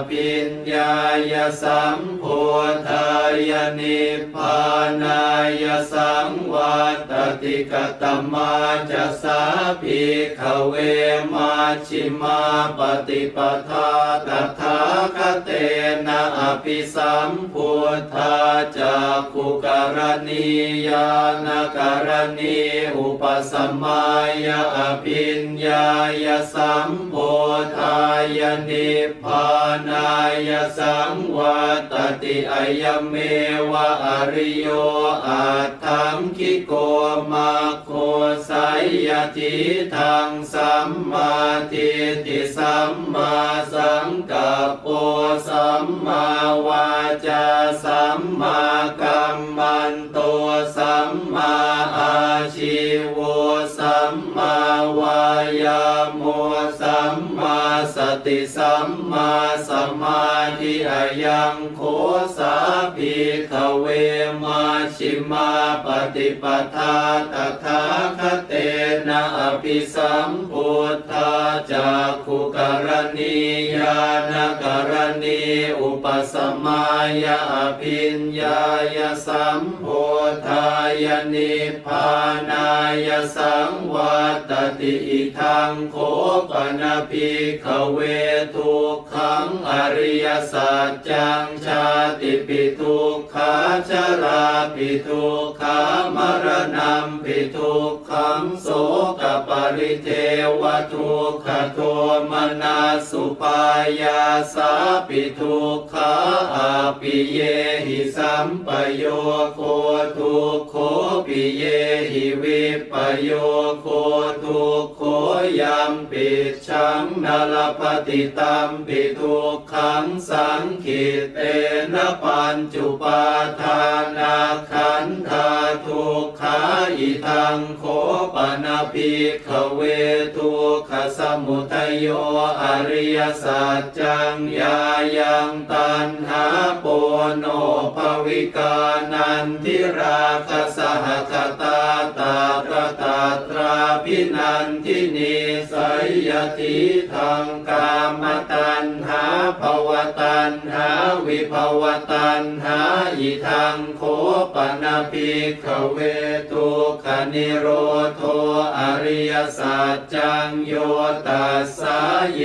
ายาอภิญญายสัมพุทธายนิพพานายสังวัตติกตมาจะสาภิกขเวมาชิมาปฏิปทาตถาคเตนะอภิสัมพุทธาจากขุกรณียานกรณีอุปสมายาอภิญญายสัมพุ ทายนิพพานายสังวัตติอายเมวะอริโยอาทังคิโกมาโคสายยติทังสัมมาทิฏฐิสัมมาสังกัปโปสัมมาวาจาสัมมากัมมันโตสัมมาอาชีโวสัมมาวายาโมสัม ติสัมมาสมาธิอายังโคสาภิกขเวมาชิมาปฏิปทาตถาคเตนะอภิสัมพุทธาจากขุกรณียานกรณีอุปสมายาอภิญญายสัมพุทธายนิพานายสังวัตติอิทังโคปนภิกขเวทุกขังอริยสัจจังชาติปิทุกขาชราปิทุกขามรณะปิทุกขังโสกปริเทวทุกขโทมนาสุปายาสาปิทุกขาอาปิเยหิสัมปโยโคทุกโคปิเยหิวิปโยโคทุกโคยัมปิชังนลปปฏิตัมปิทุกขังสังขิเตนะปัญจุปาทานาขันธาทุกขาอิทังโคปนาภิกขเวทุกขสมุทัยโยอริยสัจจังยายังตันหาโปโนภวิกานันทิราคสหคตาตาตรตาตราพินันทินีสยยติทางกามตันหาภวตันหาวิภวตันหาอิทังโคปนาภิกขเวทุกขนิโรโทอริยสัจจังโยตัสสะเย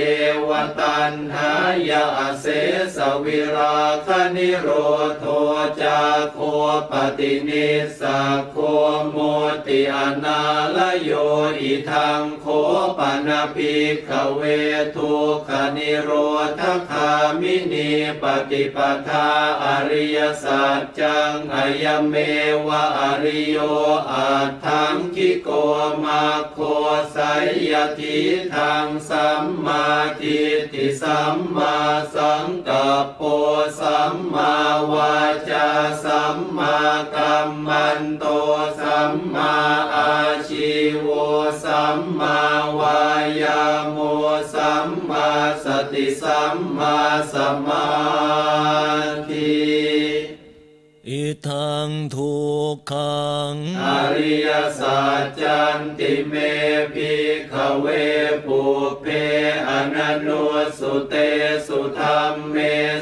วตันหายาเสสวิราคนิโรโทจาโคปฏินิสสะโคโมติอนาลโยอิทังโคปนาภิกขเวทุกขนิโรธคามินีปฏิปทาอริยสัจจังอายเมวะอริโยอาทังคิโกมาโคสายยติทางสัมมาทิฏฐิสัมมาสังกัปโปสัมมาวาจาสัมมากัมมันโตสัมมาอาชีโวสัมมาวา ยาโมสัมมาสติสัมมาสมาธิอิทังทุกขังอริยสัจจันติเมพิขเวปุเพ อนันโนสุเตสุธรรมเม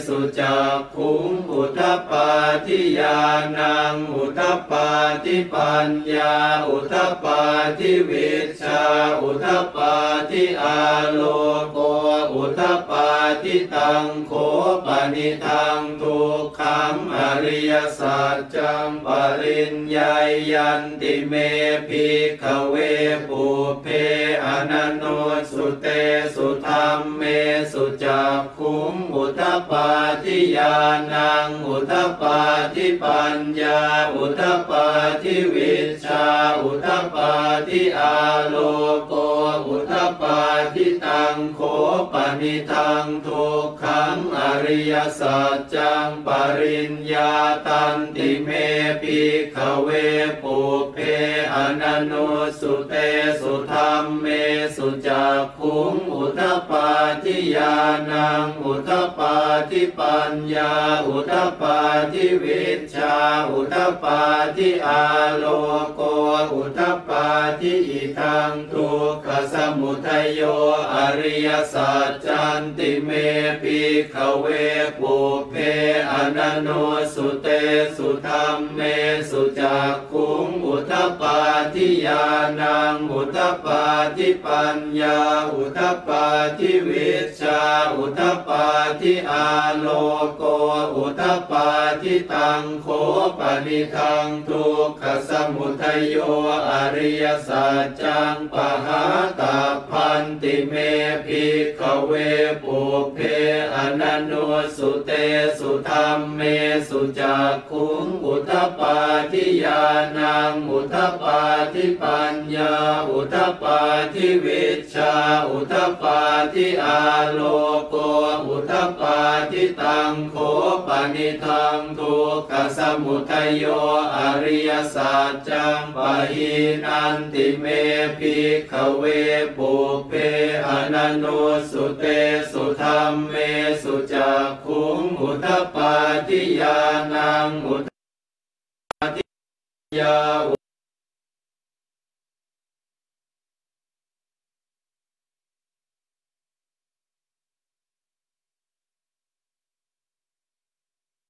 สุจักขุงอุทปปาทิยานังอุทปปาทิปัญญาอุทปปาทิวิชาอุทปปาทิอาโลโกอุทปปาทิตังโขปนิทังทุกขังอริยสัจจังปริญญายันติเมพิขเวปุเพอนันโนสุเตสุธรรมเมสุจักขุงอุทปปาทิยานังอุทปปาทิปัญญา อุทปปาทิวิชา อุทปปาทิอาโลโก อุทปปาทิตังโขปนิทังทุกขังอริยสัจจังปริญญาตันติเมปิขเวปุเพอนันโนสุเตสุธรรมเมสุจักขุงอุทปปาทิยานังอุทปปาทิปัญญา อุทปปาทิวิชา อุทปปาทิอาโลโก อุทปปาทิอิทังทุกขสมุทัยโยอริยสัจจันติเมปิขเวปุเพอนันโนสุเตสุธรรมเมสุจักขุงอุทปปาทิยานังอุทปาทิปัญญาอุทปปาทิวิชาอุทปปาทิอาโลโก อุทปปาทิตังโขปนิทังทุกขสมุทโยอริยสัจจังปหาตาพันติเมพิขเวปุเพอนันโนสุเตสุธรรมเมสุจักขุงอุทปปาทิยานังอุทปปาทิปัญญา อุทปปาทิวิชาอุทปปาทิอาโลโกอุทปปาทิตังโขปนิทังทุกขสมุทโยอริยสัจจังปะหินันติเมพิขเวปุเพอนันโนสุเตสุธรรมเมสุจักขุงอุทปปาทิยานังอุทปาทิยา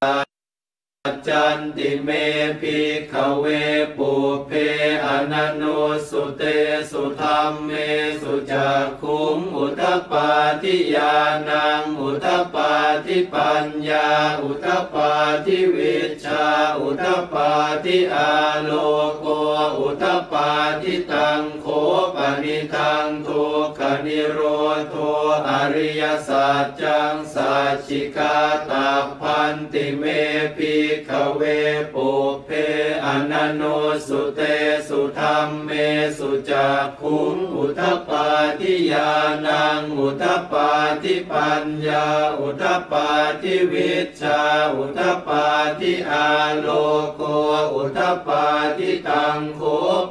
Uh จันติเมพิขเวปุเพอนันโนสุเตสุธรรมเมสุจักขุงอุทปปาทิยานังอุทปปาทิปัญญาอุทปปาทิวิชาอุทปปาทิอาโลโกอุทปปาทิตังโขปนิทังทุกนิโรโทอริยสัจจังสัจจิกาตาพันติเมพิขเวปุเพอนันโนสุเตสุธรรมเมสุจักขุงอุทปปาทิยานังอุทปปาทิปัญญาอุทปปาทิวิชาอุทปปาทิอาโลโกอุทปปาทิตังโข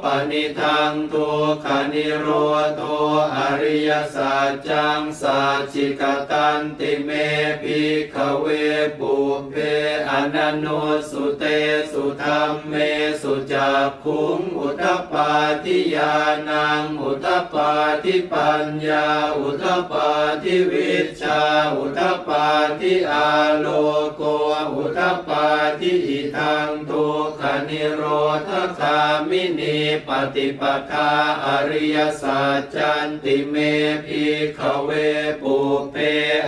ปนิทังทุกขนิโรโทอริยสัจจังสัจจิกตันติเมพิขเวปุเพอนันโนสุเตสุธรรมเมสุจักขุงอุทปปาทิยานังอุทปปาทิปัญญาอุทปปาทิวิชาอุทปปาทิอาโลโกอุทปปาทิอิทังทุกขนิโรธคามินีปฏิปทาอริยสัจจันติเมพิขเวปุเพ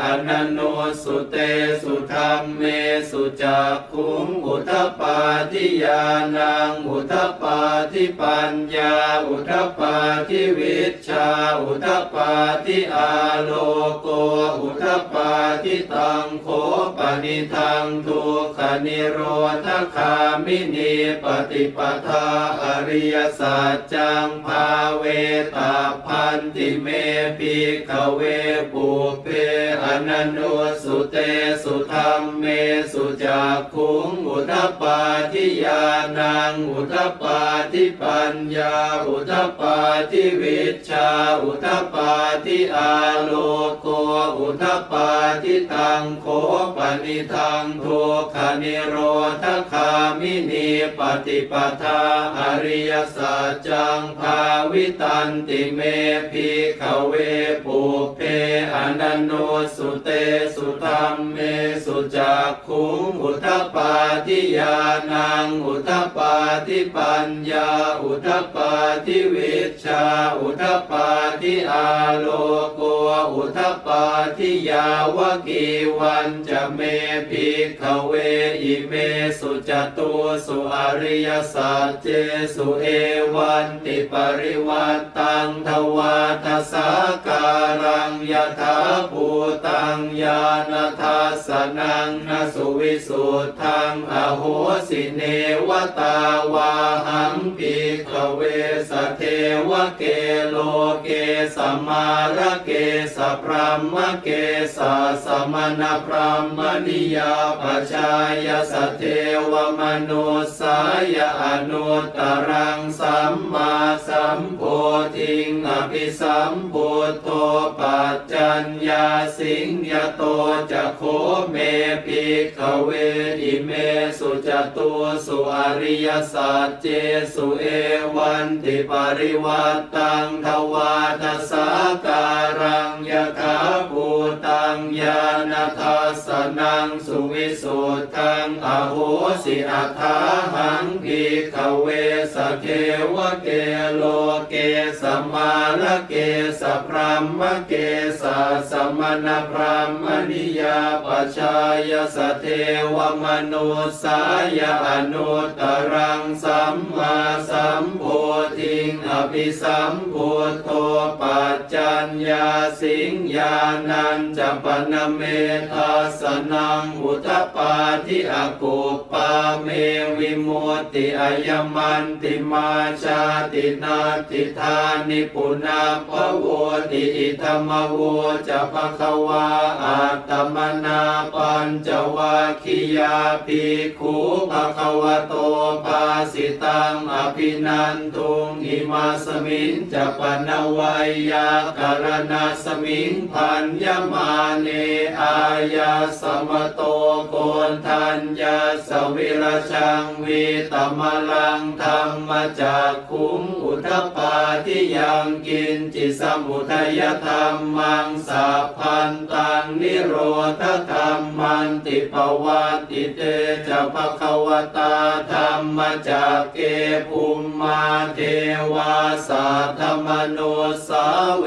อนันโนสุเตสุธรรมเมสุจักขุงอุทปปาทิยานังอุทปปาทิปัญญา อุทปปาทิวิชา อุทปปาทิอาโลโก อุทปปาทิตังโขปนิทังทุกขนิโรธคามินีปฏิปทาอริยสัจจังภาเวตาพันติเมภิกขเวปุเพอนันโนสุเตสุธรรมเมสุจักขุงอุทปปาทิยานังอุทปปาทิปัญญา อุทปปาทิวิชชาอุทปปาทิอาโลโกอุทปปาทิตังโคปนิทังทุกขนิโรธคามินีปฏิปทาอริยสัจจังภาวิตันติเมภิกขเวปุเพอนันโนสสุเตสุธรรมเมสุจักขุงอุทปปาทิยานังอุทปปาทิปัญญา อุทปปาทิวิชา อุทปปาทิอาโลโกอุทปปาทิยาวกีวันจะเมภิกขเวอิเมสุจตุสุอริยสัจเจสุเอวันติปริวัตตังทวาทสาการังยถาภูตังญาณทัสสนังนสุวิสุทธังอโหสิเนวตาวาหังภิกเวสเทวเกโลเกสมาระเกสพรหมเกสสมณพรหมนิยาปชายสเทวมนุสายอนุตรังสัมมาสัมโพธิงอภิสัมพุทโธปัจจัญญาสิงยโตจะโคเมภิขเวอิเมสุจตุสุอริยสัจเจสุเอวันติปริวัตตังทวาทสาการังยถาภูตังญาณทัสนังสุวิสุทธังอโหสิอัฏฐาหังภิขเวสเทวเกโลเกสมาลเกสพรหมเกสสมณพระมณิยาปชายสเทวมนุสายอนุตรังสัมมาสัมพุท ธิงอภิสัมพุทโธปัจจัญญาสิงญานันจะปนเมทัสนังอุทปาทิอากุปาเมวิมุตติอายมันติมาชาตินาติธานิปุนาภโวติอิธรรมโวจะภควาอัตมนาปัญจวัคคียาภิกขุภควโตภาสิตังอภินันทุงอิมาสมิงจะปนวัยยาการณาสมิงพันยมาเนอายาสมโตโกนทัญญาสวิรชังวีตมลังธรรมจากคุงอุทปาทิยังกินจิสมุทัยธรรมังสัพพันตังนิโรธธรรมันติปวัติเตจะภควตาธรรมจากเกภูมิมาเทวาสัทธมโนสาเว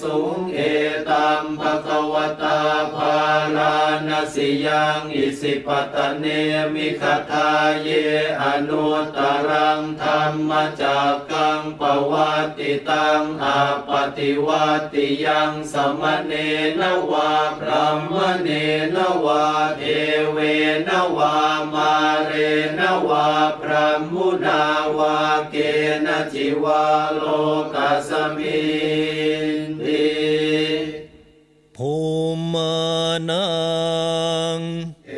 สุงเอตัมภควตาภาราณสิยังอิสิปตะเนมิคทาเยอนุตรังธรรมจากกังปวัติตังอาปฏิวัติยังสมเนนวาพระมเนนวาเทเวนวามา นวาพระมุนาวาเกณจิวาโลกัสมินติภูมานังเอ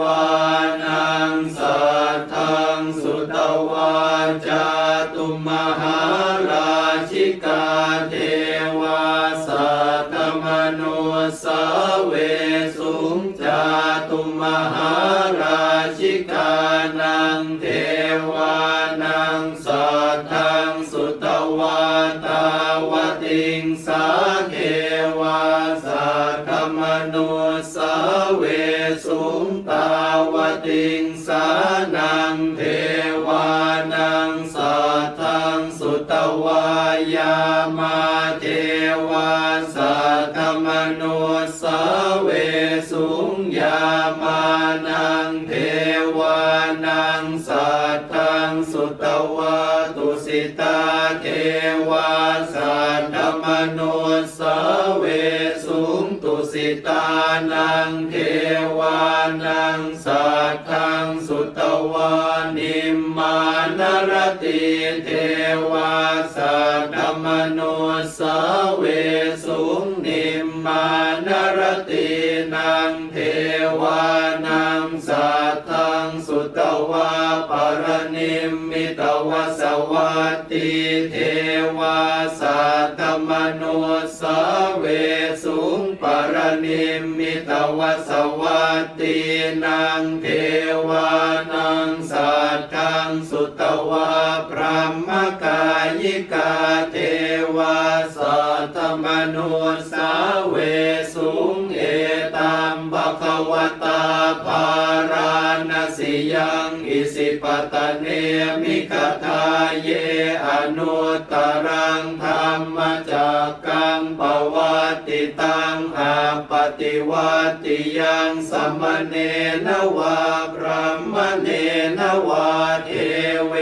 วานังสัทธังสุตวาจาตุมหาราชิกาเทวาสัตตมโนสาเวสุงจาตุมหารา ยามาเทวาสัตมนุสเวสุงยามานังเทวานังสัตตังสุตวะตุสิตาเทวาสัตมนุสเว ตานังเทวานังสัตทังสุตวานิมมานะระตี เทวาสัททะมะนุสสาเวสุงนิมมานะระตีนังเทวานังสัททังสุตวา ปะระนิมมิตะวะสะวัตตี เทวาสัททะมะนุสสาเวสุง ปะระนิมมิตะวสวัตตินังเทวานังสัตธังสุตวาพระมกายิกาเทวาสัตมโนสาเวสุงเอตัมภควตาภาราณสิยังอิสิปตะเนมิกา เยอนุตรังธรรมจักกังปวัตติตังอาปฏิวัติยังสมเนนวาพระมเนนวาเทเว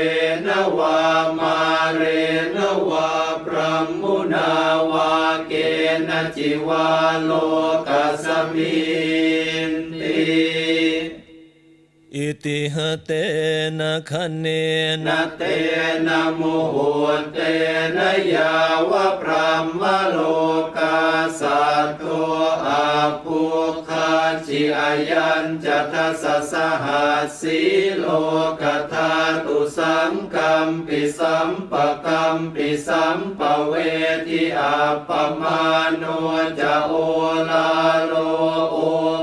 นวามาเรนวาพระมุนาวาเกณจิวาโลกัสมินติ อิติหเตนะคะเนนะเตนะโมโหเตนะยาวะพรหมโลกาสัตโตอาภูคาจิอายันจัตสัสสหัสสีโลกธาตุสังกัมปิสัมปะกัมปิสัมปะเวทิอาปมาโนจะโอลาโลโอ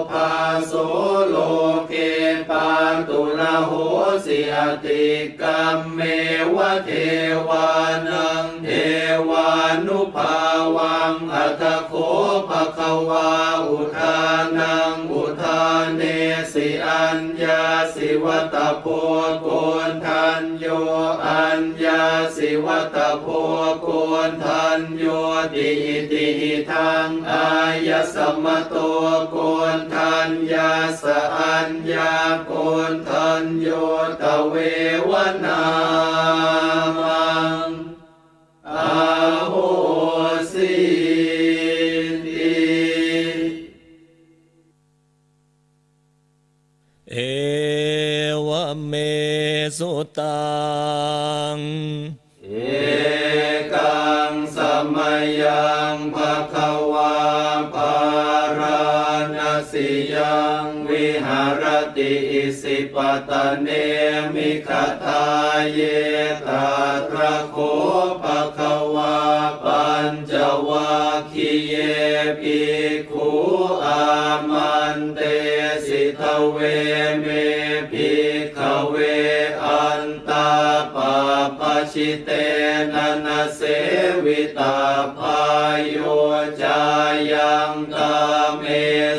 ภาโสโลก ปาตุละโหสิอติกัมเมวะเทวานังเทวานุภาวังอัตโคภะควาอุทานังอุ เนสิอัญญาสิวตโพโกนทันโยอัญญาสิวตโพโกนทันโยติอิติหิทังอายสมโตโกนทันยาสอัญญาโกนทันโยตเววนามา ตัง เอกังสมยังภะคะวาปาราณสิยังวิหารติอิสิปตะเนมิคทาเยตาตระโคภะคะวาปัญจวัคคีเยภิกขุอามันเตสิทเวเมภิกขเว ชิเตนะนะเสวิตาพายโยจายังตาเม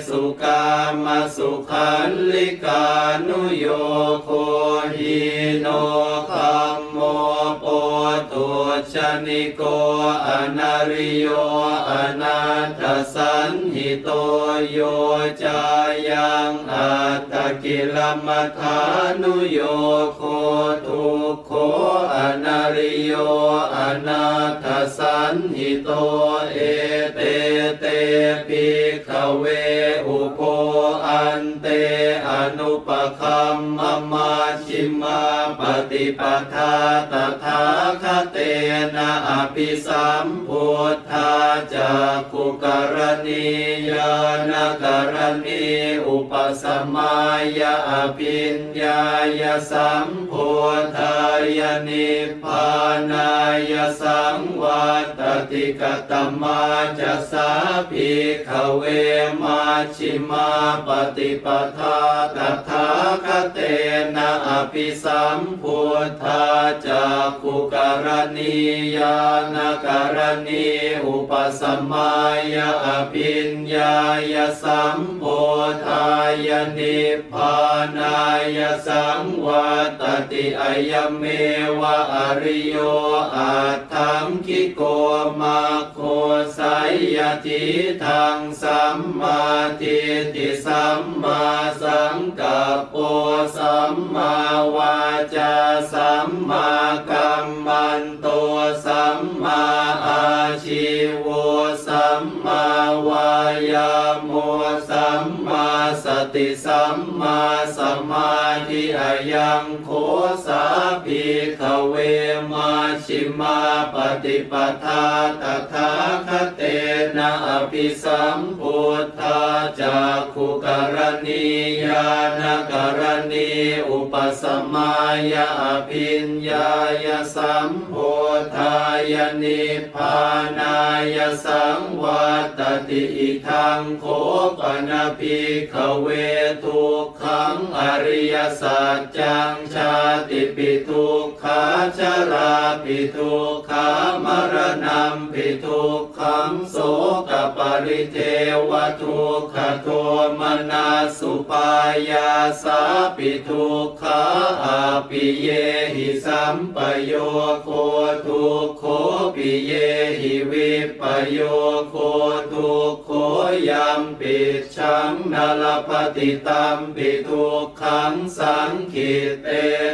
สุกามสุขันลิกานุโยโคหิโนคัมโมโปตุช นิโกอนาริโยอนาทสันหิโตโยจายังอัตกิลมัฐานุโยโคทุกโคอนาริโยอนาทสันหิโตเอเตเตปิขเวอุโพอันเตอนุปคัมมมาชิมาปฏิปทาตถาคเตนะอภิสัมพุทธาจากขุกรณียานกรณีอุปสมายาอภิญญายสัมพุทธายนิพพานายสังวัตติกตมาจะสาภิกขเวมาชิมาปฏิปทาตถาคเตนะอภิสัมพุทธาจากขุกรณียานกรณีอุปสมายอภิญญายสัมพุทธายนิพพานายสังวัตติอายเมวะอริโยอาทังคิโกมาโคไสยติทังสัมมาทิฏฐิสัมมาสังกัปโปสัมมาวาจาสัมมากัมมันโต ชีโวสัมมาวายาโมสัม ติสัมมาสมาธิอายังโคสาภิกขเวมาชิมาปฏิปทาตถาคเตนะอภิสัมพุทธาจากขุกรณียานกรณีอุปสมายาอภิญญายสัมโพธายนิพานายสังวัตติอิทังโคปนภิกขเวทุกขังอริยสัจจังชาติปิทุกขาชราปิทุกขามรณะปิทุกขังโสกปริเทวทุกขโทมนาสุปายาสาปิทุกขาอาปิเยหิสัมปโยโคทุกโคปิเยหิวิปโยโคทุกโคยัมปิชังนลปฏิตัมปิทุกขังสังขิตเต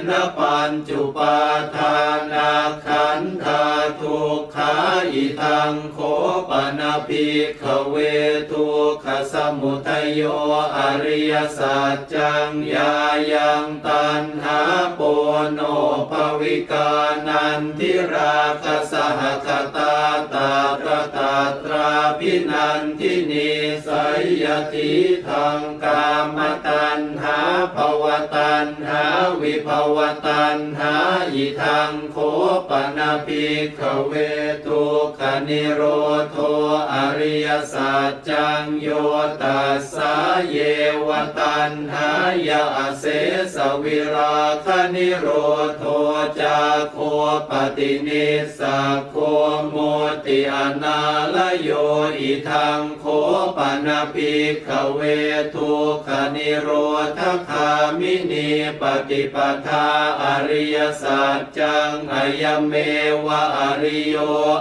นะปัญจุปาทานาขันธาทุกขาอิทังโคปนาภิกขเวทุกขสมุทัยโยอริยสัจจังยายังตันหาโปโนภวิกานันทิราคสหคตาตาตรตาตราพินันทินีสัยยติทางกามตันหาภวตันหาวิภวตันหาอิทังโคปนาภิกขเวทุกนิโรโทอริยสัจจังโยตัสสะเยวตันหายาเสสวิราคนิโรโทจาโคปฏินิสสะโคโมติอนาลโยอิทังโคปนาภิกขเวทุกขนิโรธคามินีปฏิปทาอริยสัจจังอายเมวะอริโย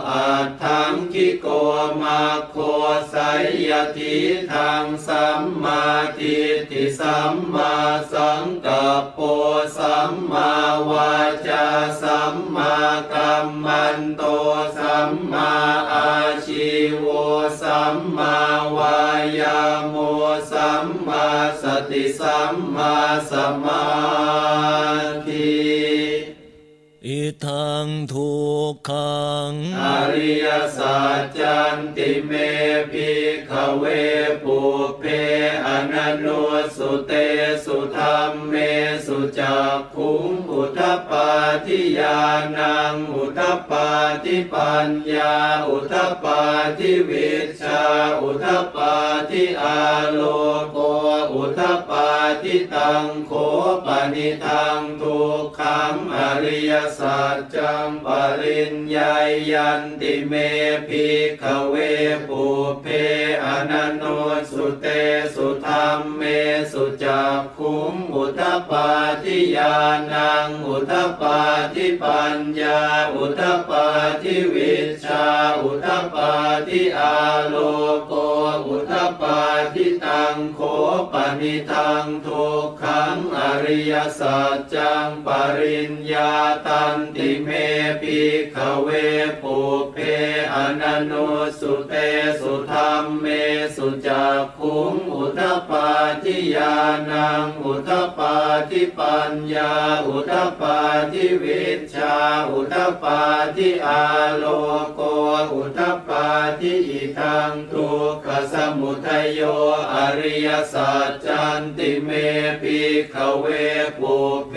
อาทังคิโกมาโคไสยทิทางสัมมาทิฏฐิสัมมาสังกัปโปสัมมาวาจาสัมมากัมมันโตสัมมาอาชีโวสัมมาวายาโมสัมมาสติสัมมาสมาธิอิ ทังทุกขัง อริยสัจจันติเมภิกขเวปุเพอนันโนสุเตสุธรรมเมสุจักขุงอุทปปาทิยานังอุทปปาทิปัญญา อุทปปาทิวิชา อุทปปาทิอาโลโกอุทปปาทิตังโคปนิทังทุกขังอริยสัจจังปริญญายันติเมภิกขเวปุเพอนันโนสุเตสุธรรมเมสุจักขุงอุทปาทิยานังอุทปาทิปัญญาอุทปาทิวิชาอุทปาทิอาโลโกอุทปปาทิตังโคปนิทังทุกขังอริยสัจจังปริญญาตันติเมปิขเวปุเพอนันโนสุเตสุธรรมเมสุจักขุง อุทปปาทิยานัง อุทปปาทิปัญญา อุทปปาทิวิชา อุทปปาทิอาโลโก อุทปปาทิอิทังทุกขสมุทัยโย อริยสัจจันติเมภิขเวปุเพ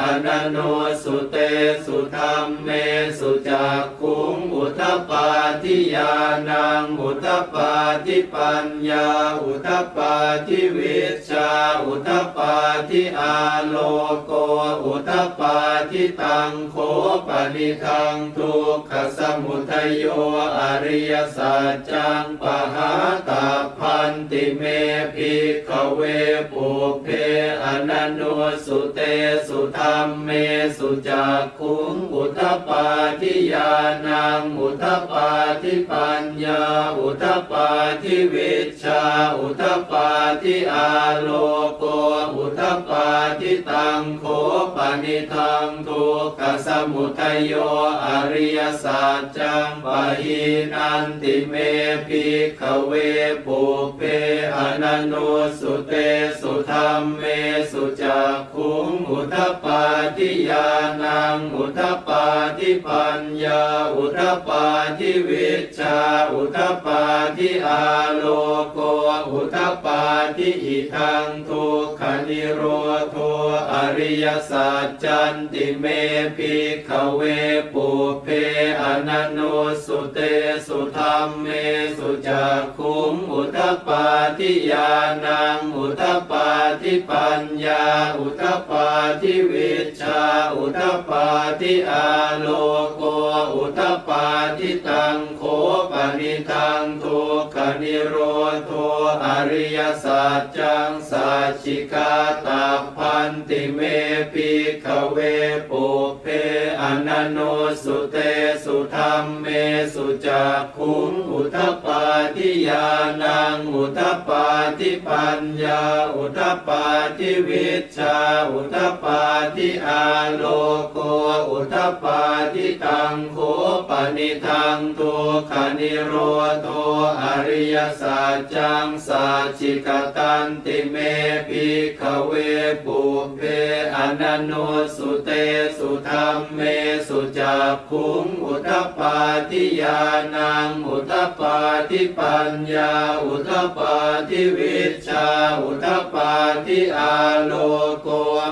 อนันโนสุเตสุธรรมเมสุจักขุงอุทปปาทิยานัง อุทปาทิปัญญา อุทปปาทิวิชาอุทปปาทิอาโลโกอุทปปาทิตังโคปนิทังทุกขสมุทยโยอริยสัจจังปหาตาพันติเมภิกขเวปุเพอนันโนสุเตสุธรรมเมสุจักขุงอุทปปาทิยานังอุทปปาทิปัญญาอุทปปาทิวิชชาอุทปปาทิอาโลโกอุทปปาทิตังโคปนิทังทุกขสมุทัยโยอริยสัจจังปะหินันติเมภิกขเวปุเปอนันโนสุเตสุธรรมเมสุจักขุงอุทปปาทิยานังอุทปปาทิปัญญาอุทปปาทิวิชาอุทปาทิอาโลโกอุทปปาทิอิทังทุกขนิโรโทอริยสัจจันติเมภิกขเวปุเพอนันโนสุเตสุธรรมเมสุจักขุงอุทปปาทิยานังอุทปปาทิปัญญา อุทปปาทิวิชา อุทปปาทิอาโลโกอุทปปาทิตังโคปนิทังทุกขนิโรโทอริยสัจจังสัจจิกาตาพันติเมภิขเวปุเพอนันโนสุเตสุธรรมเมสุจักขุงอุทปปาทิยานังอุทปปาทิปัญญาอุทปปาทิวิชาอุทปปาทิอาโลโกอุทปาทิตังโคปนิทังทุกขนิโรโทอริยสัจจังสัจจิกตันติเมภิกขเวปุเพอนันโนสุเตสุธรรมเมสุจักขุงอุทปปาทิยานังอุทปปาทิปัญญาอุทปปาทิวิชาอุทปปาทิอาโลโก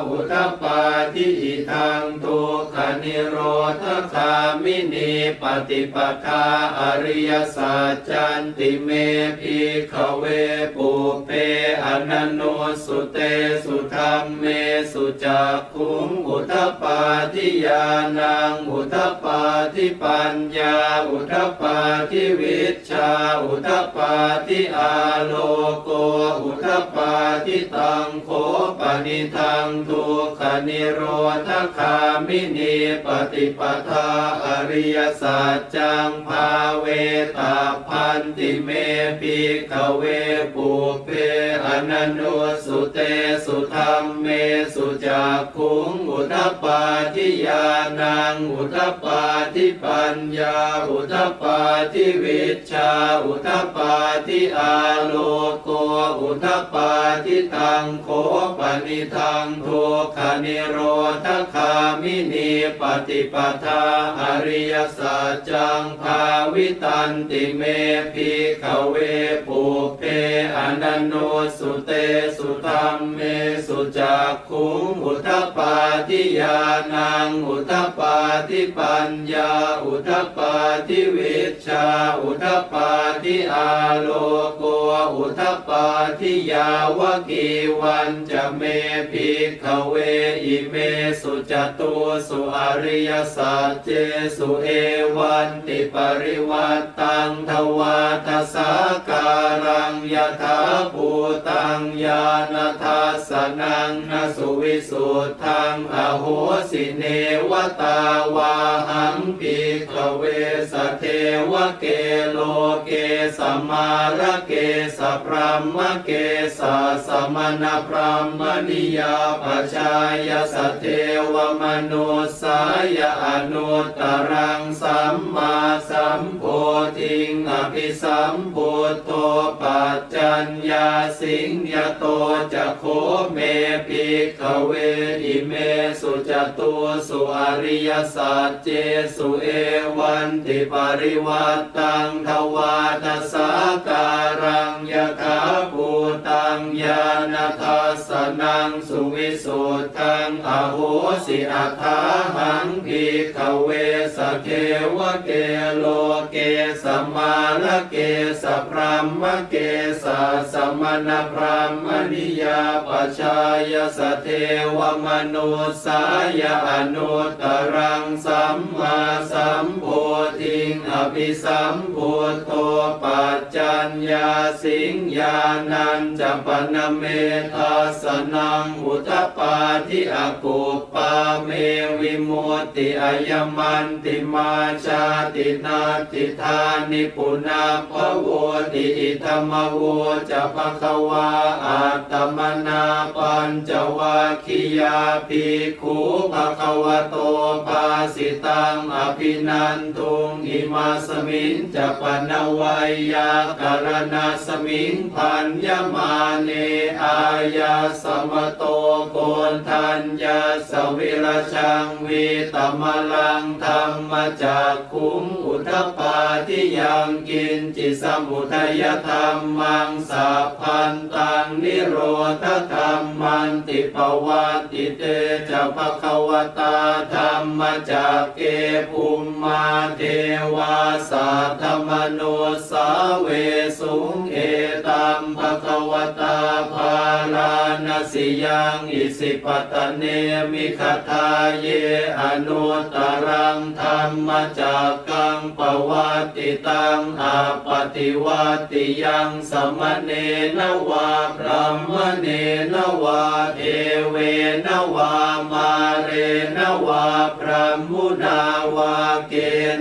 อุทปปาทิอิทังทุกขนิโรธคามินีปฏิปทาอริยสัจจันติเมภิขเวปุเพอนันโนสุเตสุธรรมเมสุจักขุงอุทปาทิยานังอุทปาทิปัญญา อุทปาทิวิชา อุทปาทิอาโลโก อุทปปาทิตังโคปนิทังทุกขนิโรธคามินีปฏิปทาอริยสัจจังภาเวตาพันติเมภิกเวปุเพอนันโนสุเตสุธรรมเมสุจักขุงอุทปปาทิยานังอุทปปาทิปัญญาอุทปปาทิวิชาอุทปปาทิอาโลโกอุทปปาทิตังโคปนิทังทุกขนิโรธคามินีปฏิปทาอริยสัจจังภาววิตันติเมภิกขเวปุเพอนันโนสุเตสุธรรมเมสุจักขุงอุทปปาทิยานังอุทปปาทิปัญญาอุทปปาทิวิชาอุทปปาทิอาโลโกอุทปปาทิยาวกีวันจะเมภิกขเวอิเมสุจตุสุอริยสัจเจสุเอวันติปริวัตตังทวาทสาการังยถาภูตังญาณทัสนังนสุวิสุทธังอโหสิเนวตาวาหังปิกเวสเทวเกโลเกสมารเกสพรหมเกสัสสมณพราหมณิยาปชายสเทวมนุสสายอนุตตรังสัมมาสัมโพธิงอภิสัมพุทโธปัจจัญญาสิงยโตจะโคเมภิกขเวอิเมสุจตุสุอริยสัจเจสุเอวันติปริวัตตังทวาทสาการังยถาภูตังญาณทัสนังสุวิสุทังอโหสิอัฏฐาหังภิกขเวสเทวเกโลเกสมาลเกสพรหมเกสสมณพรหมนิยาปชายสเทวมนุสายอนุตตรังสัมมาสัมโพธิงอภิสัมพุทโธปัจจัญญาสิงญานันจปนเมทัสนังอุทปาทิอากุปาเมวิมุตติอายมันติมาชาตินาติธานิปุนาภโวติอิธรรมโวจะปะคะวาอัตมนาปัญจวัคคียาภิกขุภะคะวะโตภาสิตังอภินันทุงอิมาสมิงจะปนวัยยาการณาสมิงพันยมาเนอายาสมโตโกนทัญญาสวิรชังวีตมลังธรรมจากคุมอุทปาทิยังกินจิตสมุทัยธรรมังสัพพันตังนิโรธธรรมันติปวัติเตจะภควตาธรรมจากเกภูมิมาเทวาสัทธรรมโนสาเวสุงเอตัมภควตาภา ลานสิยังอิสิปตะเนมิคทาเยอนุตรังธรรมจากกังปวัติตังอาปฏิวัติยังสมเนนวาพระมเนนวาเทเวนวามาเรนวาพระมุนาวาเก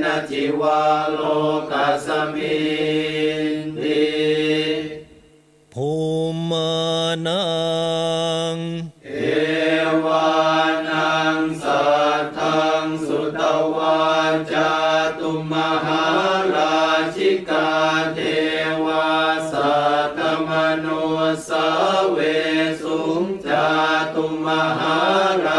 ณจิวาโลกัสมินติภูมา นังเอวานังสัทธังสุตวาจาตุมหาราชิกาเทวาสัตมโนสาเวสุงจาตุมหารา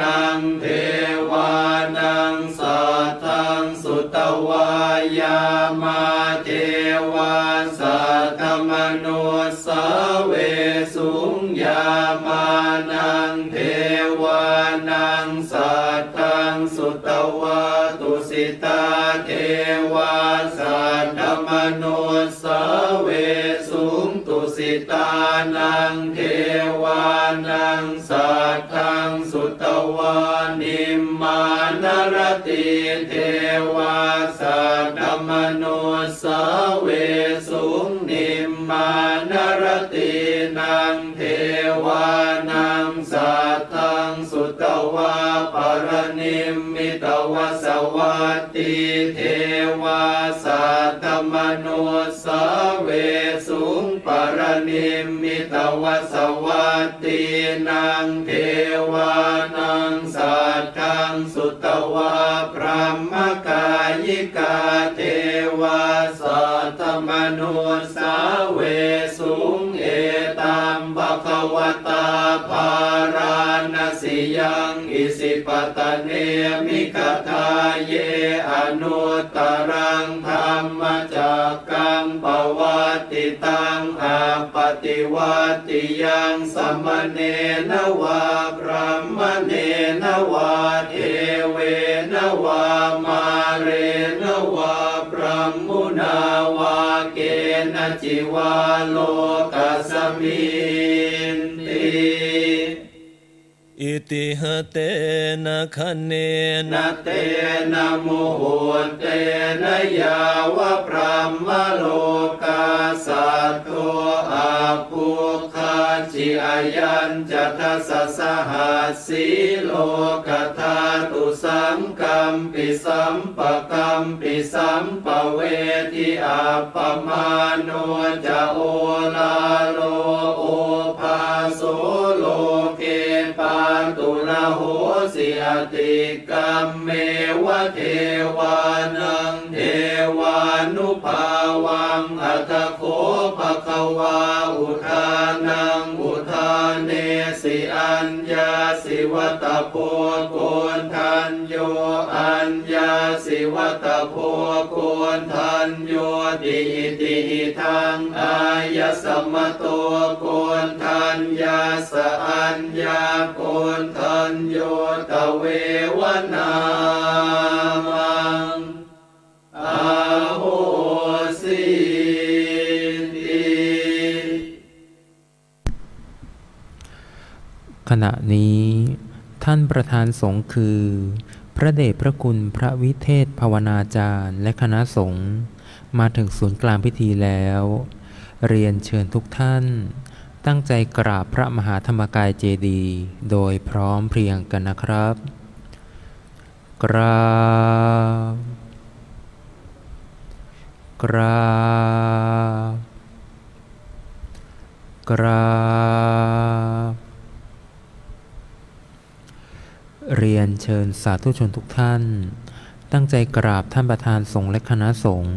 นังเทวานังสัทธังสุตวายามาเทวาสัทธมโนสเวสุงยามานังเทวานังสัทธังสุตวาตุสิตาเทวาสัทธมโนสเว สิตานังเทวานังสัทธังสุตวานิมมานรติเทวาสัทธมโนสเวสุงนิมมานรตินังเทวา วาปรนิมมิตวสวัตติเทวาสัทธมโนสเวสุงปรนิมมิตวสวัตตินังเทวานังสัทธังสุตวาพระมกายิกาเทวาสัทธมโนสเวสุง วตาภาราณสิยังอิสิปตะเนมิกทาเยอนุตรังธรรมจากกังปวัติตังอาปฏิวัติยังสมเนนวาพระมเนนวาเทเวนวามาเรนวาพระมุนาวาเก นจิวาโลกัสมินติ อิติหเตนะคะเนนะเตนะโมโหเตนะยาวะพระมโลกาสัตโตอาภูคาจิอายัญจะทัสสะหัสสีโลกธาตุสัมกัมปิสัมปะกัมปิสัมปะเวทิอาปมาโนจะโอลาโลโอภาโสโลก ตุระโหสิอติกัมเมวะเทวานังเทวานุภาวังอัตโคภะควาอุทานังอุ เนสิอัญญาสิวัตโพโกนทันโยอัญญาสิวัตโพโกนทันโยติอิติหิทังอายสมโตโกนทันยาสอัญญาโกนทันโยตเววนามา ขณะนี้ท่านประธานสงฆ์คือ พระเดชพระคุณพระวิเทศภาวนาจารย์และคณะสงฆ์มาถึงศูนย์กลางพิธีแล้ว เรียนเชิญทุกท่าน ตั้งใจกราบพระมหาธรรมกายเจดีย์โดยพร้อมเพรียงกันนะครับ กราบ กราบ กราบ เรียนเชิญสาธุชนทุกท่าน ตั้งใจกราบท่านประธานสงฆ์และคณะสงฆ์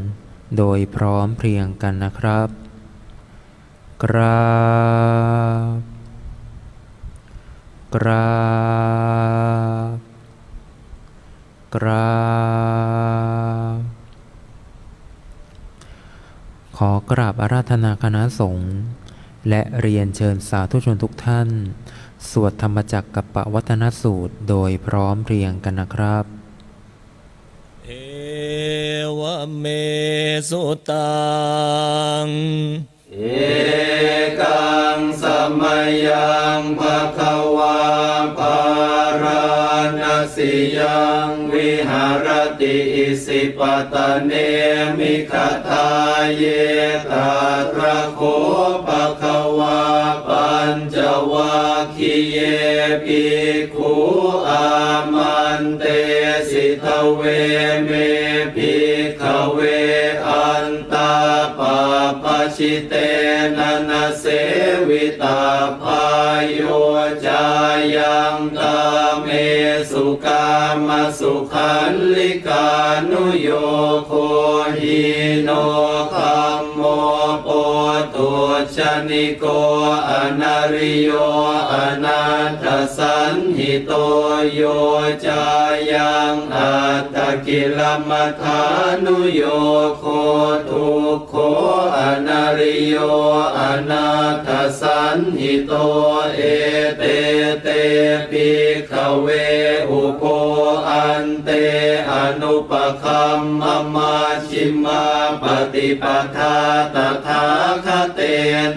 โดยพร้อมเพรียงกันนะครับ กราบ กราบ กราบ ขอกราบอาราธนาคณะสงฆ์และเรียนเชิญสาธุชนทุกท่าน สวดธรรมจักรกับปวัฒนสูตรโดยพร้อมเพรียงกันนะครับ เอวเมสุตัง เอกังสมยังภะคะวาปาราณสิยังวิหารติอิสิปตะเนมิคทาเยตาตระโคภะคะวา ทเวเมภิกขเวอันตาปาปชิเตนะนะเสวิตาพายโยจายังตาเมสุกามสุขันลิกานุโยโคหิโน ชนิโกอนาริโยอนาทสันหิโตโยจายังอัตตกิลมัฐานุโยโคทุกโคอนาริโยอนาทสันหิโตเอเตเตปิขเวอุโคอันเต นุปคัมมมาชิมาปฏิปทาตถาคเต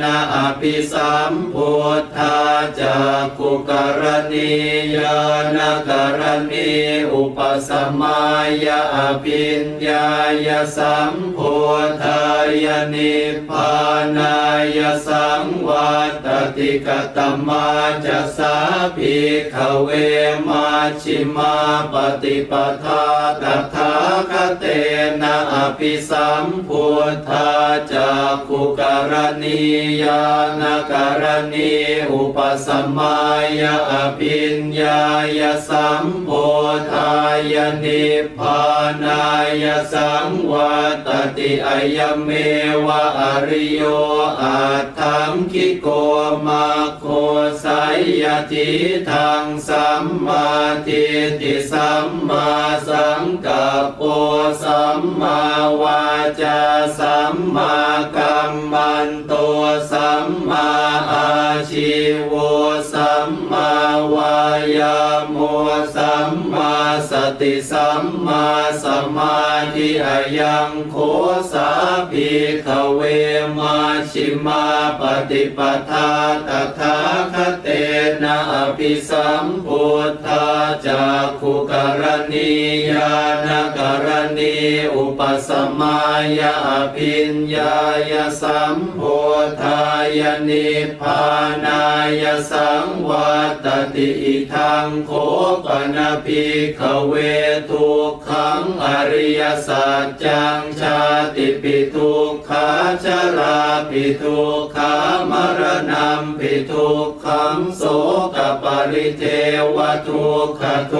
นะอภิสัมพุทธาจากขุกรณียานกรณีอุปสมายาอภิญญายสัมพุทธายนิพพานายสังวัตติกตมาจะสาภิกขเวมาชิมาปฏิปทาตถาคเตนะอภิสัมพุทธาจากขุกรณียานกรณีอุปสมายาอภิญญายสัมพุทธายนิพพานายสังวัตติอายเมวะอริโยอาทังคิโกมาโคสายยติทางสัมมาทิฏฐิสัมมาสังกัปโปสัมมาวาจาสัมมากัมมันโตสัมมาอาชีโวสัมมาวายาโมสัมมาสติสัมมาสมาธิอายังโคสาภิกขเวมาชิมาปฏิปทาตถาคเตนะอภิสัมพุทธาจากขุกรณียานกรณีอุปสมายาอภิญญายสัมพุทธายนิพานายสังวัตติอิทังโคปนาภิกเวทุกขังอริยสัจจังชาติปิทุกขาชราปิทุกขามรณะปิทุกขังโสก ริเทวทุกขโท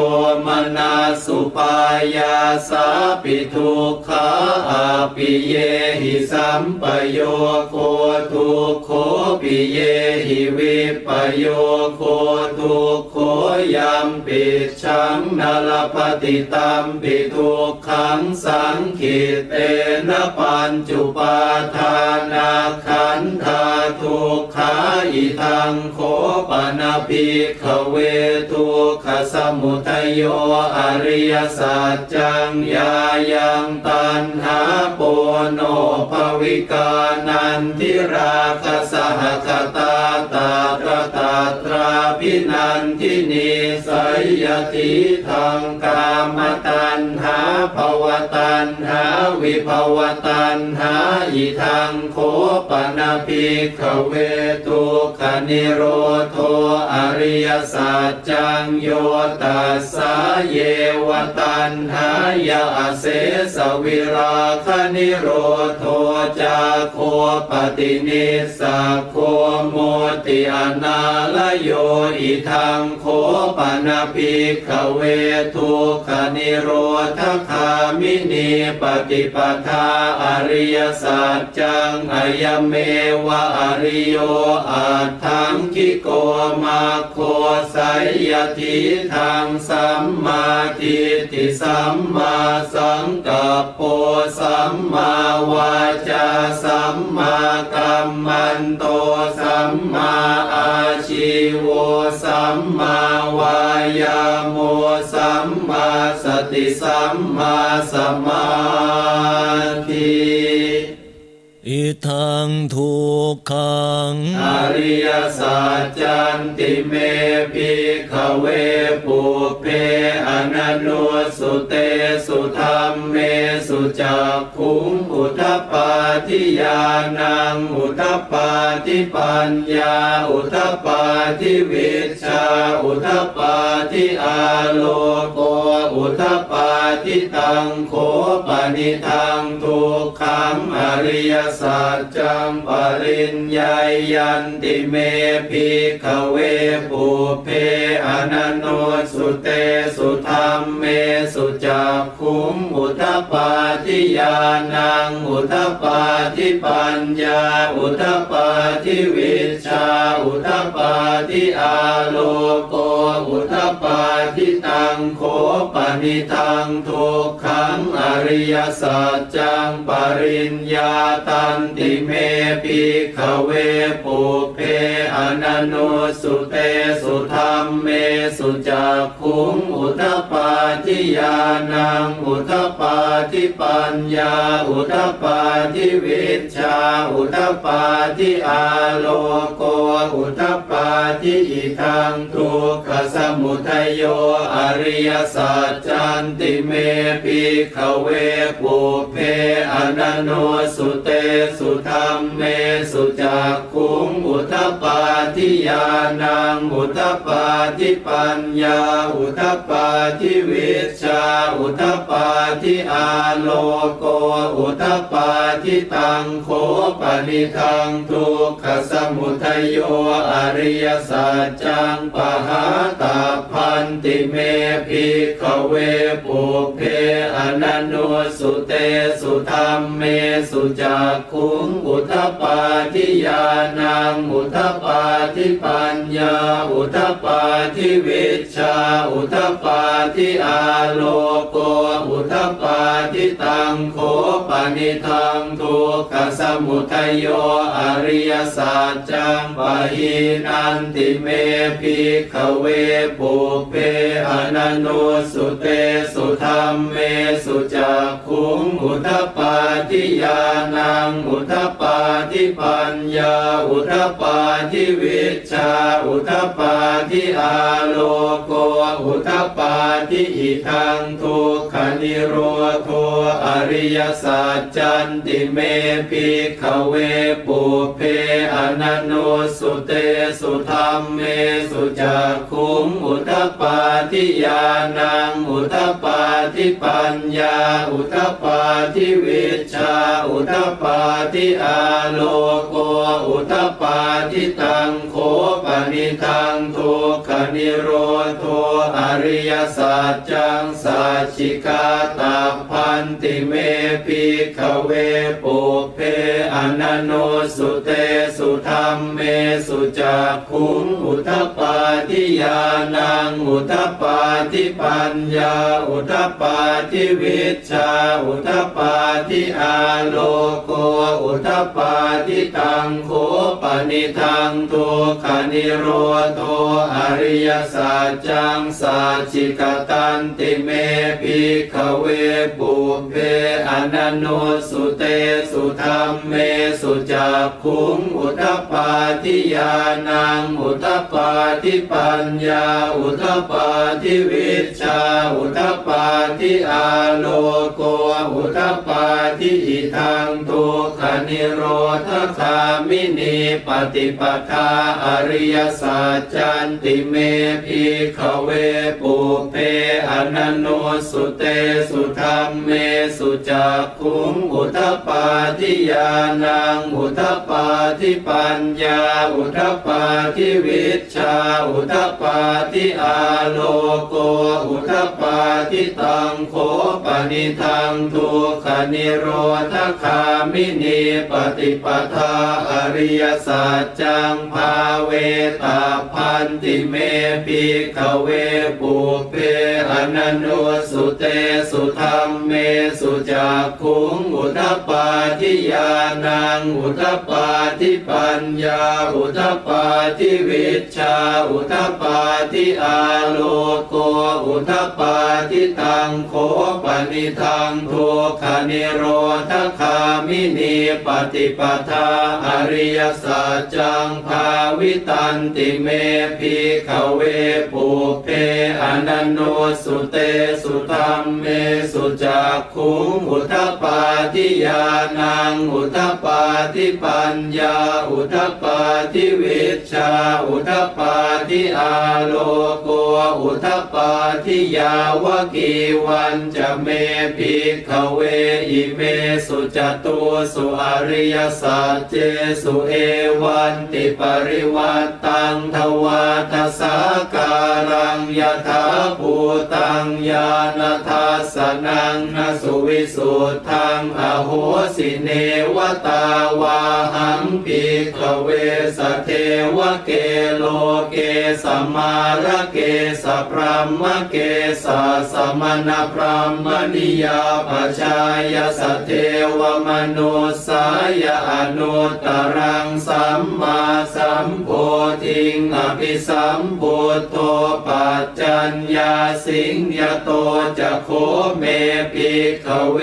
มนาสุปายาสาปิทุกขาอาปิเยหิสัมปโยโคทุกโคปิเยหิวิปโยโคทุกโคยัมปิชังนลปฏิตัมปิทุกขังสังขิเตนะปัญจุปาทานาขันธาทุกขาอิทังโคปนาภิกขเวทุกขสมุทัยโยอริยสัจจังยายังตันหาโปโนภวิกานันทิราคสหคตาตาตรตาตราพินันทินีสยติทางกามตันหาภวตันหาวิภวตันหาอิทังโคปนาภิกขเวทุกขนิโรโทอริยสัจจังโยตัสสะเยวตันหายาเสสวิราคนิโรโทจาโคปฏินิสสะโคโมติอนาลโยอิทังโคปนาภิกขเวทุกขนิโรธคามินีปฏิปทาอริยสัจจังอายเมวะอริโยอัตถังคิโกมาโคสยทิทางสัมมาทิฏฐิสัมมาสังกัปโปสัมมาวาจาสัมมากัมมันโตสัมมาอาชีวสัมมาวายาโมสัมมาสติสัมมาสมาธิ อิทังทุกขัง อริยสัจจันติเมภิกขเวปุเพอนันโนสุเตสุธรรมเมสุจักขุงอุทปปาทิยานังอุทปปาทิปัญญา อุทปปาทิวิชา อุทปปาทิอาโลโกอุทปปาทิตังโคปนิทังทุกขังอริยสัจจังปริญญายันติเมภิกขเวปุเพอนันโนสุเตสุธรรมเมสุจักขุมอุทปาทิยานังอุทปาทิปัญญาอุทปาทิวิชาอุทปาทิอาโลโกอุทปา งโคปนิทังทุกขังอริยสัจจังปริญญาตันติเมภิขเวปุเพอนันโนสุเตสุธรรมเมสุจักขุงอุทปาทิยานังอุทปาทิปัญญาอุทปาทิวิชาอุทปาทิอาโลโกอุทปปาทิอิทังทุกขสมุทัยโยอริริยสัจจันติเมภิขเวปุเพอนันโนสุเตสุธรรมเมสุจักขุงอุทปาทิยานังอุทปาทิปัญญาอุทปาทิวิชาอุทปาทิอาโลโกอุทปาทิตังโคปนิทังทุกขสมุทโยอริยสัจจังปหาตาพันติเมภิกขเวปุเพอนันโนสุเตสุธรรมเมสุจักขุงอุทปปาทิยานังอุทปปาทิปัญญาอุทปปาทิวิชาอุทปปาทิอาโลโกอุทปปาทิตังโคปนิทังทุกขสมุทัยโยอริยสัจจังปะหินันติเมภิกขเวปุเพอนันโนสุเตสุธรรมเมสุจักขุงอุทปปาทิยานังอุทปปาทิปัญญาอุทปปาทิวิชาอุทปปาทิอาโลโกอุทปปาทิอิทังทุกขนิโรโทอริยสัจจันติเมภิกขเวปุเพอนันโนสุเตสุธรรมเมสุจักขุงอุทปาทิยานังอุทปปาทิปัญญา อุทปปาทิวิชา อุทปปาทิอาโลโก อุทปปาทิตังโคปนิทังทุกขนิโรโทอริยสัจจังสัจจิกาตาพันติเมภิขเวปุเพอนันโนสุเตสุธรรมเมสุจักขุงอุทปปาทิยานังอุทปาทิปัญญาอุทปปาทิวิชชาอุทปปาทิอาโลโกอุทปปาทิตังโคปนิทังทุขานิโรโตอริยสัจจังสัจจิกตันติเมภิกขเวปุเพอนันโนสุเตสุธรรมเมสุจักขุงอุทปปาทิยานังอุทปปาทิปัญญาอุทปาทิวิชชาอุทปาทิอาโลโกอุทปาทิอิทังทุกขนิโรธคามินีปฏิปทาอริยสัจจันติเมภิขเวปุเพอนันโนสุเตสุธรรมเมสุจักขุงอุทปาทิยานังอุทปาทิปัญญาอุทปาทิวิชชาอุทปาทิอาโลโกอุทปปาทิตังโคปนิทังทุกขนิโรธคามินีปฏิปทาอริยสัจจังภาเวตาพันติเมภิกขเวปุเพอนันโนสุเตสุธรรมเมสุจักขุงอุทปปาทิยานังอุทปปาทิปัญญาอุทปปาทิวิชาอุทปาทิอาโลโกอุทปาทิตังโคปนิทังทุกขนิโรธคามินีปฏิปทาอริยสัจจังภาวิตันติเมภิกขเวปุเพอนันโนสุเตสุธรรมเมสุจักขุงอุทปาทิยานังอุทปาทิปัญญาอุทปาทิวิชาอุทปาทิอาโลโกอุทปาทิยาวกีวันจะเมภิกขเวอิเมสุจตุสุอริยสัจเจสุเอวันติปริวัตตังทวาทสาการังยถาภูตังญาณทัสนังนสุวิสุทธังอโหสิเนวตาวาหังภิกเวสเทวเกโลเกสมาระเกสพรหมเกสสมณพรหมนิยาปชายสเทวมนุสายอนุตตรังสัมมาสัมโพธิงอภิสัมพุทโธปัจจัญญาสิงยโตจะโคเมภิขเว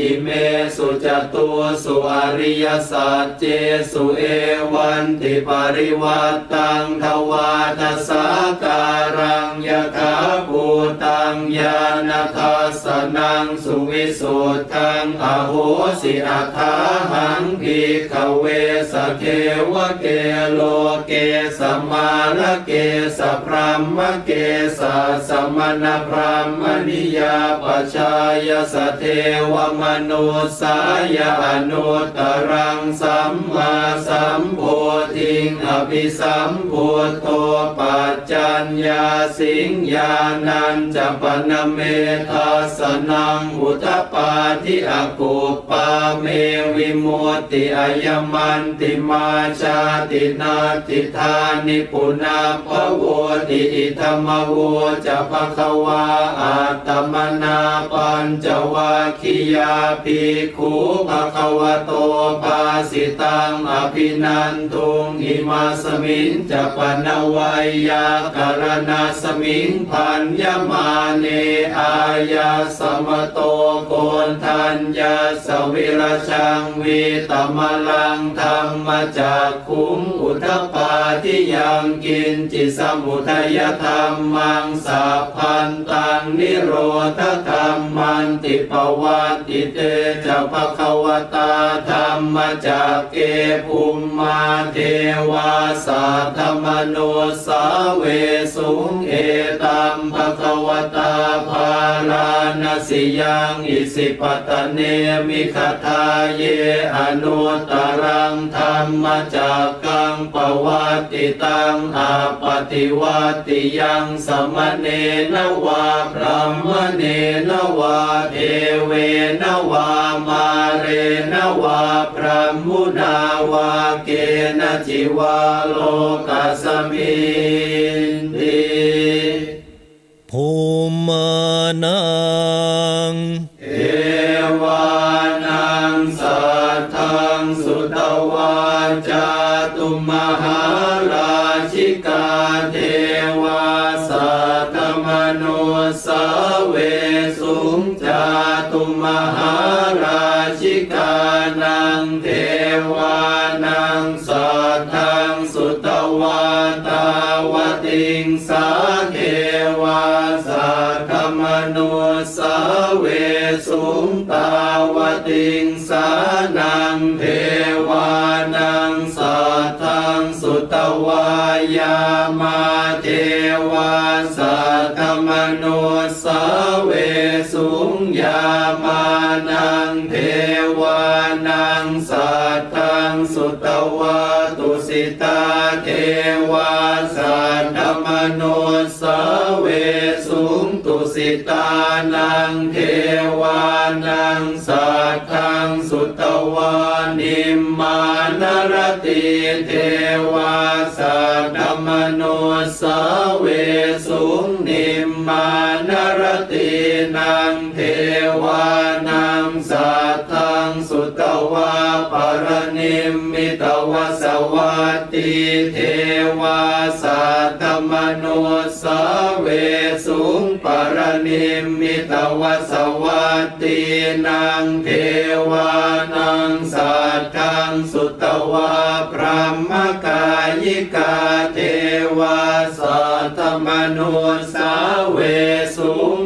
อิเมสุจตุสุอริยสัจเจสุเอวันติปริวัตตังทวาทสาการังยถาภูตังญาณทั สสนังสุวิสุทธังอโหสิอัฏฐาหังภิกขเวสเทวเกโลเกสมาระเกสพรหมเกสสมณพรหมนิยาปชายสเทวมนุสายอนุตตรังสัมมาสัมโพธิงอภิสัมพุทโธปัจจัญญาสิงญานันจปนเมทัสนังอุทปาทิอากุปาเมวิมุตติอายมันติมาชาตินาติธานิปุนาภโวติอิธรรมโวจะภควาอาตมนาปัญจวัคคียาภิกขุภควโตภาสิตังอภินันทุงอิมาสมิงจะปนวัยยาการณาสมิงพันยมาเนอายยาสมโตโกนทัญญาสวิรชังวีตมลังธรรมจากคุงอุทปาทิยังกินจิตสมุทัยธรรมังสัพพันตังนิโรธธรรมันติปวัติเตจะภควตาธรรมจากเกภูมิมาเทวาสาธรรมโนสาเวสุงเอตัมภควตาาภาราณสิยังอิสิปตะเนมิคทาเยอนุตรังธรรมจักกังปวัติตังอาปฏิวัติยังสมเนนวาพระมเนนวาเทเวนวามาเรนวาพระมุนาวาเกณจิวาโลกัสมินติ ภูมานังเอวานังสัทธังสุตวาจาตุมหาราชิกาเทวาสัตมโนสาเวสุงจาตุมหาราชิกานังเทวานังสัทธังสุตวาตาวติงสา สาเวสุงตาวติงสานังเทวานังสัทธังสุตวายามาเทวาสัทธมโนสาเวสุงยามานังเทวานังสัทธังสุตวาตุสิตาเทวาสัทธมโนสาเวสุง สิตานังเทวานังสัทธังสุตวานิมมานรติเทวาสัตธมโนสเวสุงนิมมา รนิมมิตวสวัตติเทวาสัทธมโนสเวสุงปรนิมมิตวสวัตตินังเทวานังสัทธังสุตวาพระมกายิกาเทวาสัทธมโนสเวสุง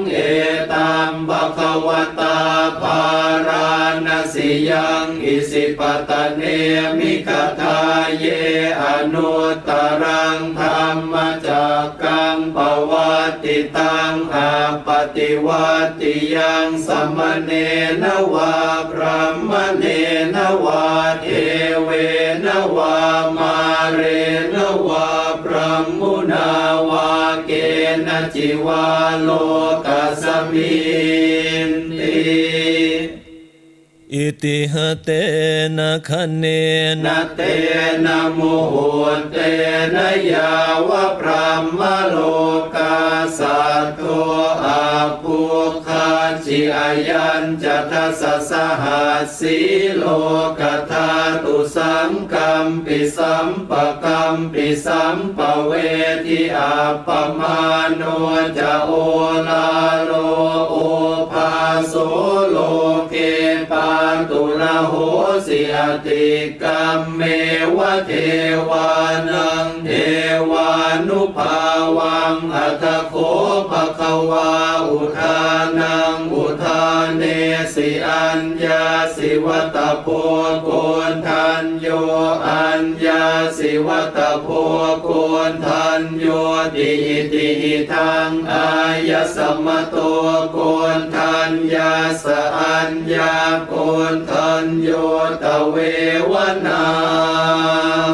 วตาภาราณสิยังอิสิปตะเนมิคทาเยอนุตรังธรรมจักกังปวัติตังอาปฏิวัติยังสมเนนวาพระมเนนวาเทเวนวามาเรนวาพระมุนาวาเกณจิวาโลกัสมิ นติ อิติหเตนะคะเนนะเตนะโมโหเตนะยาวะพระมโลกาสัตโตอาภูคาจิอายันจัตสัสสหัสสีโลกธาตุสัมกัมปิสัมปะกัมปิสัมปะเวทิอาปมาโนจะโอลาโลโอภาโสโลเก ปาตุระโหสิอติกรรมเมวะเทวานา วานุภาวังอัตโคภควาอุทานังอุทานเนสิอัญญาสิวตโพโกนทันโยอัญญาสิวตโพโกนทันโยติอิติอิทังอายสมโตโกนทันยาสอัญญาโกนทันโยตเววนา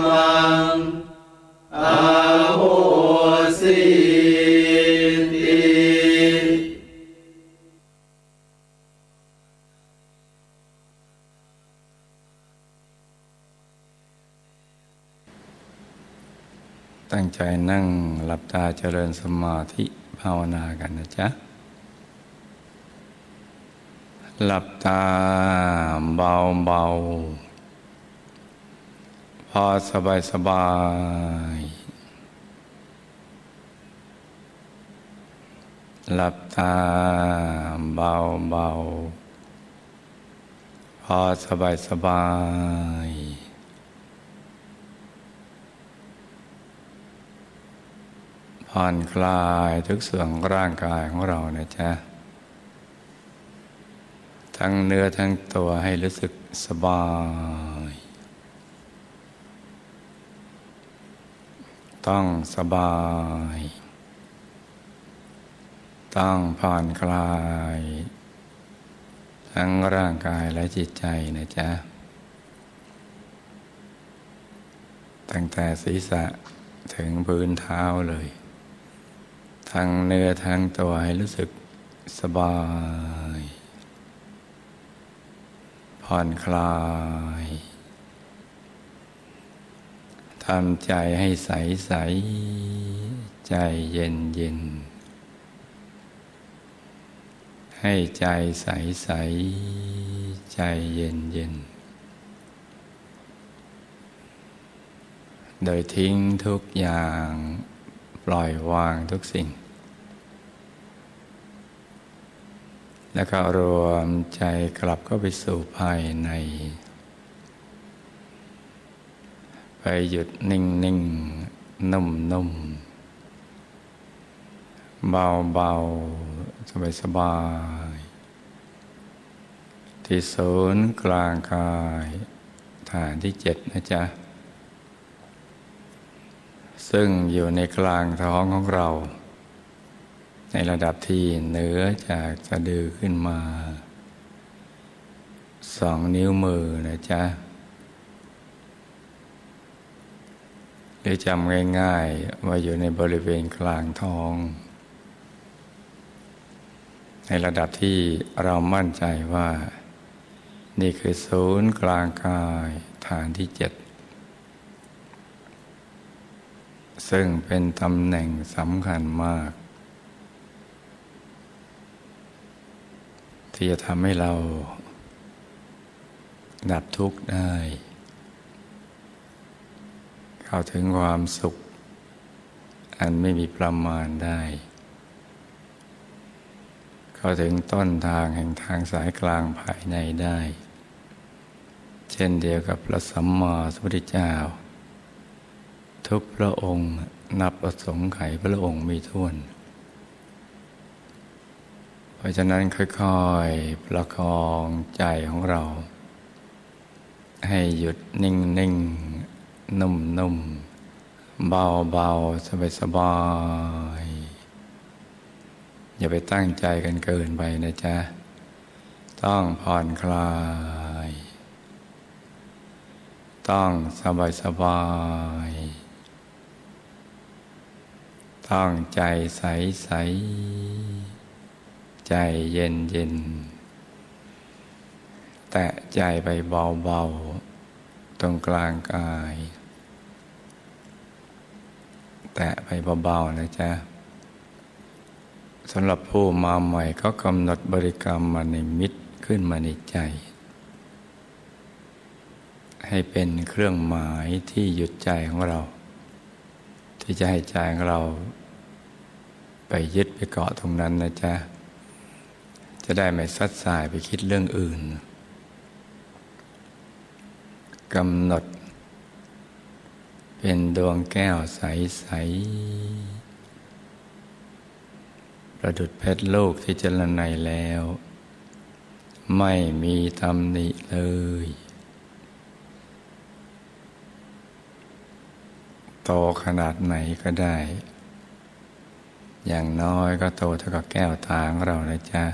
มังอา ตั้งใจนั่งหลับตาเจริญสมาธิภาวนากันนะจ๊ะ หลับตาเบาเบาพอสบายสบาย หลับตาเบาเบาพอสบายสบายๆ ผ่อนคลายทุกส่วนร่างกายของเรานะจ๊ะ ทั้งเนื้อทั้งตัวให้รู้สึกสบาย ต้องสบาย ต้องผ่อนคลาย ทั้งร่างกายและจิตใจนะจ๊ะ ตั้งแต่ศีรษะถึงพื้นเท้าเลย ทั้งเนื้อทั้งตัวให้รู้สึกสบาย ผ่อนคลายทำใจให้ใสใสใจเย็นเย็นให้ใจใสใสใจเย็นเย็นโดยทิ้งทุกอย่างปล่อยวางทุกสิ่ง แล้วก็รวมใจกลับเข้าไปสู่ภายใน ไปหยุดนิ่งนิ่งนุ่มนุ่มเบาเบาสบายสบาย ที่ศูนย์กลางกายฐานที่เจ็ดนะจ๊ะ ซึ่งอยู่ในกลางท้องของเรา ในระดับที่เหนือจากสะดือขึ้นมาสองนิ้วมือนะจ๊ะหรือจำง่ายๆว่าอยู่ในบริเวณกลางท้อง ในระดับที่เรามั่นใจว่า นี่คือศูนย์กลางกายฐานที่เจ็ดซึ่งเป็นตำแหน่งสำคัญมาก ที่จะทำให้เรา ดับทุกข์ได้ เข้าถึงความสุข อันไม่มีประมาณได้ เข้าถึงต้นทางแห่งทางสายกลางภายในได้ เช่นเดียวกับพระสัมมาสัมพุทธเจ้า ทุกพระองค์นับประสงค์ไขพระองค์มีท่วน ราะฉะนั้นค่อยๆ ประคองใจของเรา ให้หยุดนิ่งๆนุ่มนุ่มเบาเบาสบายสบายอย่าไปตั้งใจกันเกินไปนะจ๊ะ ต้องผ่อนคลาย ต้องสบายสบายต้องใจใสใส ใจเย็นเย็นแต่ใจไปเบาเบาตรงกลางกาย แตะไปเบาๆนะจ๊ะสำหรับผู้มาใหม่ก็กำหนดบริกรรมมาในมิตรขึ้นมาในใจ ให้เป็นเครื่องหมายที่หยุดใจของเรา ที่จะให้ใจของเรา ไปยึดไปเกาะตรงนั้นนะจ๊ะ จะได้ไม่ซัดสายไปคิดเรื่องอื่นกำหนด เป็นดวงแก้วใส ๆ ประดุดเพชรโลกที่เจรไนแล้ว ไม่มีตำหนิเลย โตขนาดไหนก็ได้ อย่างน้อยก็โตเท่ากับแก้วตาของเรานะจ๊ะ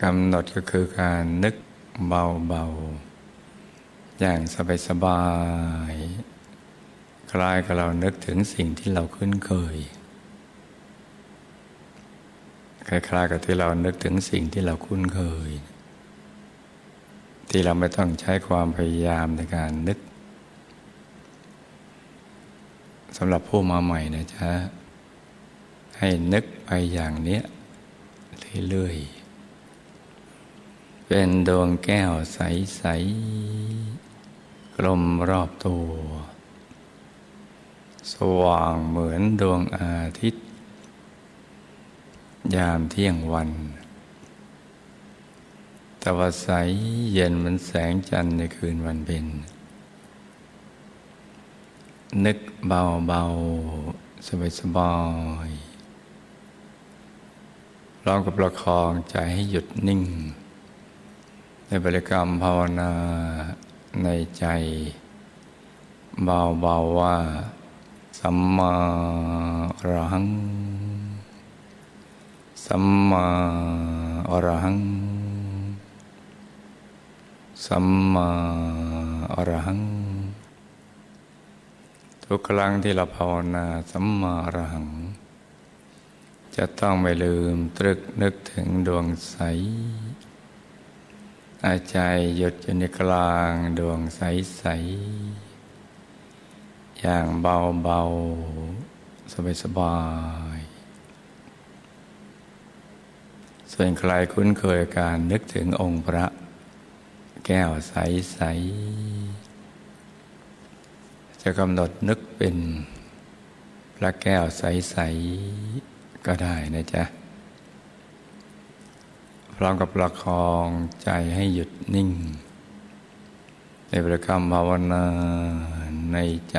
กำหนดก็คือการนึกเบาๆ อย่างสบายๆ คล้ายกับเรานึกถึงสิ่งที่เราคุ้นเคย คล้ายๆกับที่เรานึกถึงสิ่งที่เราคุ้นเคย ที่เราไม่ต้องใช้ความพยายามในการนึกสำหรับผู้มาใหม่นะจ๊ะให้นึกไปอย่างเนี้ยเรื่อยๆ เป็นดวงแก้วใส ๆ กลมรอบตัว สว่างเหมือนดวงอาทิตย์ ยามเที่ยงวันต่ว่าใสเย็นเหมือนแสงจันทร์ในคืนวันเพ็ญนึกเบาๆสบายๆลองกับประคองใจให้หยุดนิ่ง ในบริกรรมภาวนาในใจเบาๆว่า สัมมาอรหัง สัมมาอรหัง สัมมาอรหัง ทุกครั้งที่เราภาวนาสัมมาอรหัง จะต้องไม่ลืมตรึกนึกถึงดวงใส อาใจหยุดอยู่ในกลางดวงใสใสอย่างเบาเบาสบายสบายส่วนใครคุ้นเคยการนึกถึงองค์พระ แก้วใสใสจะกำหนดนึกเป็นพระแก้วใสใสก็ได้นะจ๊ะ ร้อมกับประคองใจให้หยุดนิ่ง ในประคำภาวนาในใจ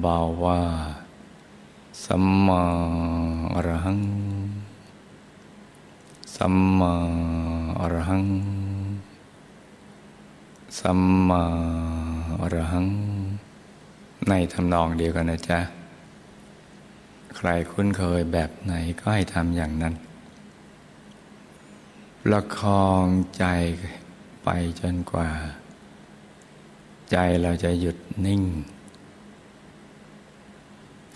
เบาๆว่า สัมมาอรหัง สัมมาอรหัง สัมมาอรหัง ในทำนองเดียวกันนะจ๊ะ ใครคุ้นเคยแบบไหนก็ให้ทำอย่างนั้น ประคองใจไปจนกว่า ใจเราจะหยุดนิ่ง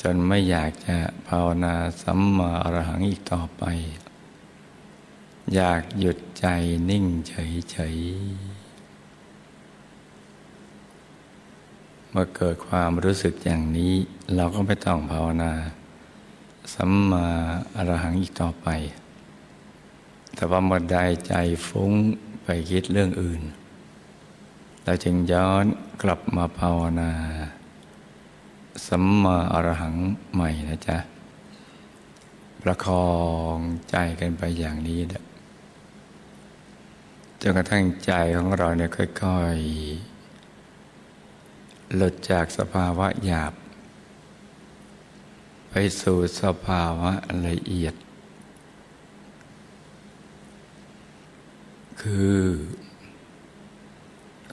จนไม่อยากจะภาวนาสัมมาอรหังอีกต่อไป อยากหยุดใจนิ่งเฉยๆเมื่อเกิดความรู้สึกอย่างนี้ เราก็ไม่ต้องภาวนาสัมมาอรหังอีกต่อไป แต่ว่าเมื่อใดใจฟุ้งไปคิดเรื่องอื่น เราจึงย้อนกลับมาภาวนาสัมมาอรหังใหม่นะจ๊ะ ประคองใจกันไปอย่างนี้นะจนกระทั่งใจของเราเนี่ยค่อยๆ หลุดจากสภาวะหยาบ ไปสู่สภาวะละเอียด คือ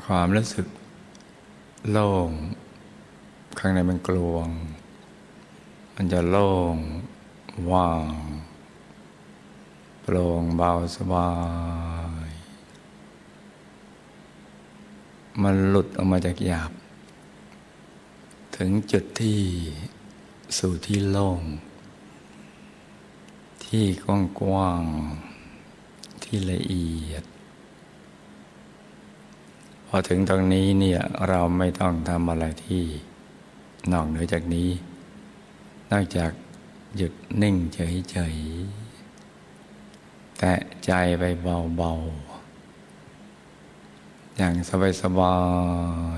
ความรู้สึกโล่ง ข้างในมันกลวง มันจะโล่ง ว่าง โปร่งเบาสบาย มันหลุดออกมาจากหยาบ ถึงจุดที่สู่ที่โล่ง ที่กว้างๆที่ละเอียด อถึงตรงนี้เนี่ยเราไม่ต้องทำอะไรที่นอกเหนือจากนี้ นอกจากหยุดนิ่งเฉยๆ แต่ใจไปเบาๆ อย่างสบา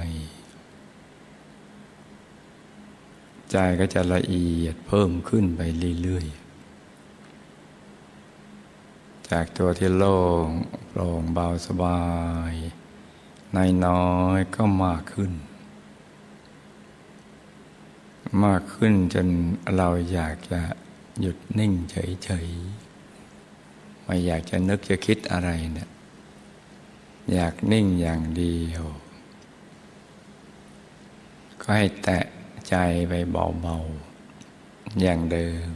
ยๆ ใจก็จะละเอียดเพิ่มขึ้นไปเรื่อยๆจากตัวที่โล่งโปร่งเบาสบาย ในน้อยก็มากขึ้น มากขึ้นจนเราอยากจะหยุดนิ่งเฉยๆไม่อยากจะนึกจะคิดอะไรเนี่ยอยากนิ่งอย่างเดียว ก็ให้แตะใจไปเบาๆอย่างเดิม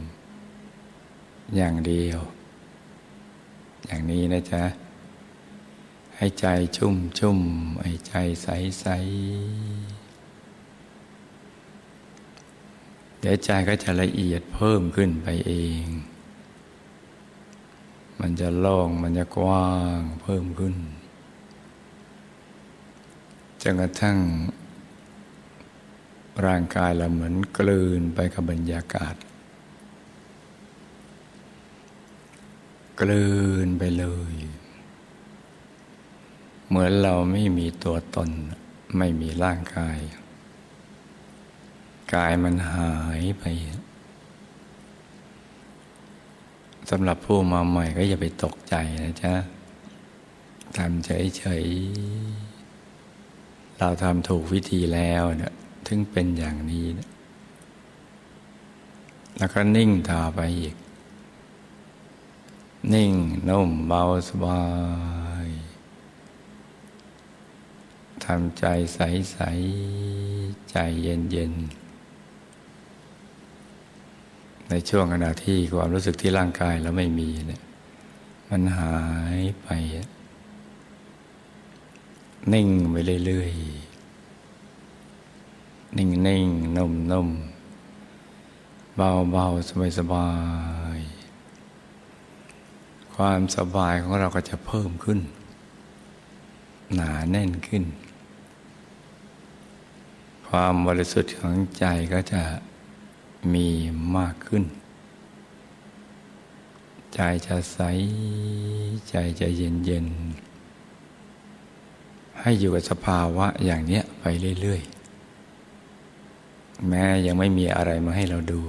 อย่างเดียว อย่างนี้นะจ๊ะ ให้ใจชุ่มชุ่มให้ใจใสใสเดี๋ยวใจก็จะละเอียดเพิ่มขึ้นไปเอง มันจะโล่งมันจะกว้างเพิ่มขึ้นจนกระทั่ง ร่างกายเราเหมือนกลืนไปกับบรรยากาศ กลืนไปเลย เหมือนเราไม่มีตัวตน ไม่มีร่างกาย กายมันหายไปสำหรับผู้มาใหม่ก็อย่าไปตกใจนะจ๊ะทำเฉยๆเราทำถูกวิธีแล้วเนี่ยถึงเป็นอย่างนี้นะแล้วก็นิ่งต่อไปอีก นิ่งนุ่มเบาสบาย ทำใจใสใจเย็นเย็นในช่วงขณะที่ความรู้สึกที่ร่างกายเราไม่มีเนี่ยมันหายไป นิ่งไปเรื่อยๆ นิ่งๆนมนุ่มๆเบาๆสบายๆความสบายของเราก็จะเพิ่มขึ้น หนาแน่นขึ้น ความบริสุทธิ์ของใจก็จะมีมากขึ้น ใจจะใส ใจจะเย็นเย็น ให้อยู่กับสภาวะอย่างเนี้ยไปเรื่อยๆ แม้ยังไม่มีอะไรมาให้เราดู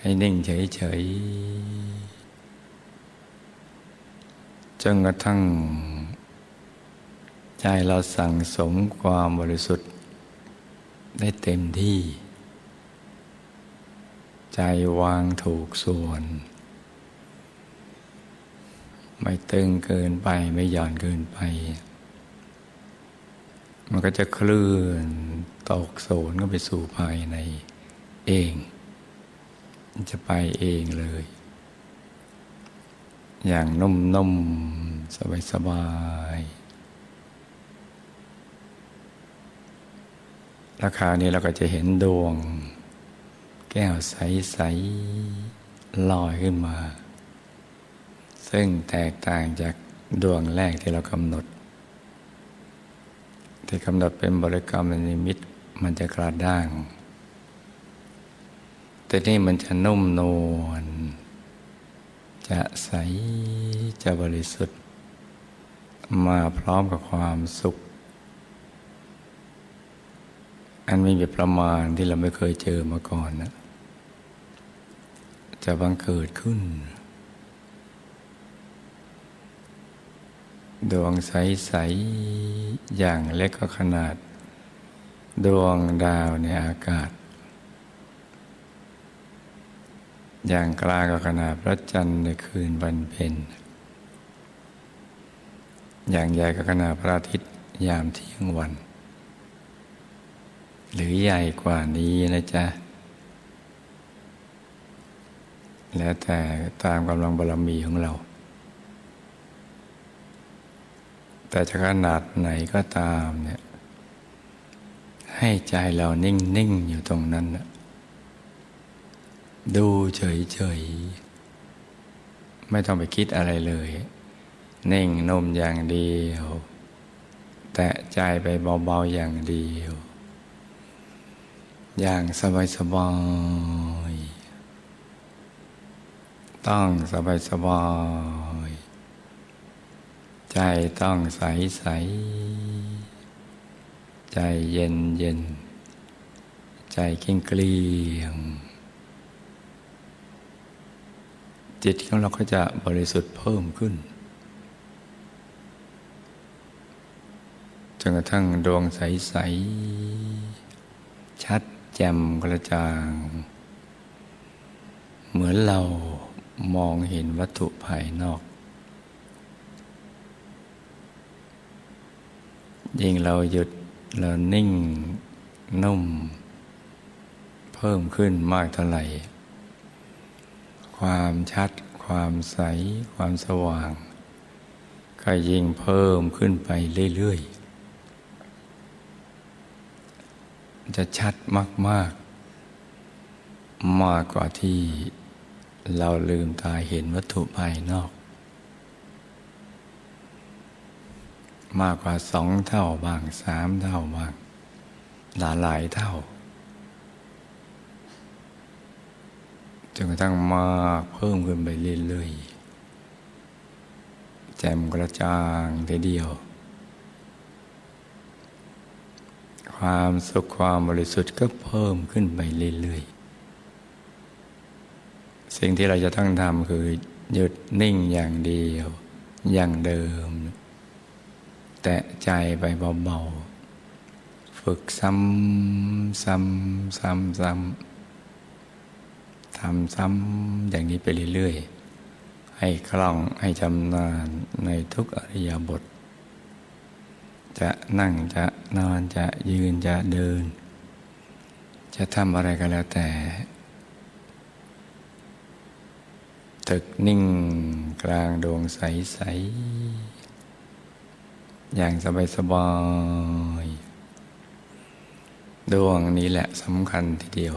ให้นิ่งเฉยๆ จนกระทั่ง ใจเราสั่งสมความบริสุทธิ์ ได้เต็มที่ ใจวางถูกส่วน ไม่ตึงเกินไปไม่หย่อนเกินไป มันก็จะเคลื่อนตกโสนก็ไปสู่ภายในเอง จะไปเองเลย อย่างนุ่มๆ สบายๆ ราคานี้เราก็จะเห็นดวง แก้วใสๆลอยขึ้นมา ซึ่งแตกต่างจากดวงแรกที่เรากำหนด ที่กำหนดเป็นบริกรรมนิมิตมันจะกระด้าง แต่นี่มันจะนุ่มนวลจะใสจะบริสุทธิ์ มาพร้อมกับความสุข อันไม่มีประมาณที่เราไม่เคยเจอมาก่อนนะจะบังเกิดขึ้น ดวงใส ๆ อย่างเล็กก็ขนาด ดวงดาวในอากาศ อย่างกลางก็ขนาดพระจันทร์ในคืนวันเพ็ญอย่างใหญ่ก็ขนาดพระอาทิตย์ยามเที่ยงวัน หรือใหญ่กว่านี้นะจ๊ะ แล้วแต่ตามกำลังบารมีของเรา แต่จะขนาดไหนก็ตามเนี่ย ให้ใจเรานิ่งนิ่งอยู่ตรงนั้นนะดูเฉยเฉยไม่ต้องไปคิดอะไรเลย นิ่งนมอย่างเดียว แตะใจไปเบา ๆ อย่างเดียว อย่างสบายๆต้องสบายๆใจต้องใสใสใจเย็นเย็นใจเก่งเกลียง จิตของเราก็จะบริสุทธิ์เพิ่มขึ้นจนกระทั่งดวงใสใสชัด แจ่มกระจ่าง เหมือนเรามองเห็นวัตถุภายนอก ยิ่งเราหยุดเรานิ่งนุ่ม เพิ่มขึ้นมากเท่าไหร่ ความชัด ความใส ความสว่าง ก็ยิ่งเพิ่มขึ้นไปเรื่อยๆ จะชัดมาก ๆ มากกว่าที่เราลืมตาเห็นวัตถุภายนอก มากกว่าสองเท่าบ้างสามเท่าบ้างหลายหลายเท่าจนกระทั่งมากเพิ่มขึ้นไปเรื่อยๆแจ่มกระจ่างทีเดียว ความสุขความบริสุทธิ์ก็เพิ่มขึ้นไปเรื่อยๆ สิ่งที่เราจะต้องทำคือหยุดนิ่งอย่างเดียว อย่างเดิม แตะใจไปเบาๆ ฝึกซ้ำซ้ำซ้ำซ้ำทำซ้ำอย่างนี้ไปเรื่อยๆ ให้คล่องให้จำนานในทุกอริยบท จะนั่งจะนอนจะยืนจะเดิน จะทำอะไรก็แล้วแต่ ตึกนิ่งกลางดวงใส ๆ อย่างสบายๆดวงนี้แหละสำคัญทีเดียว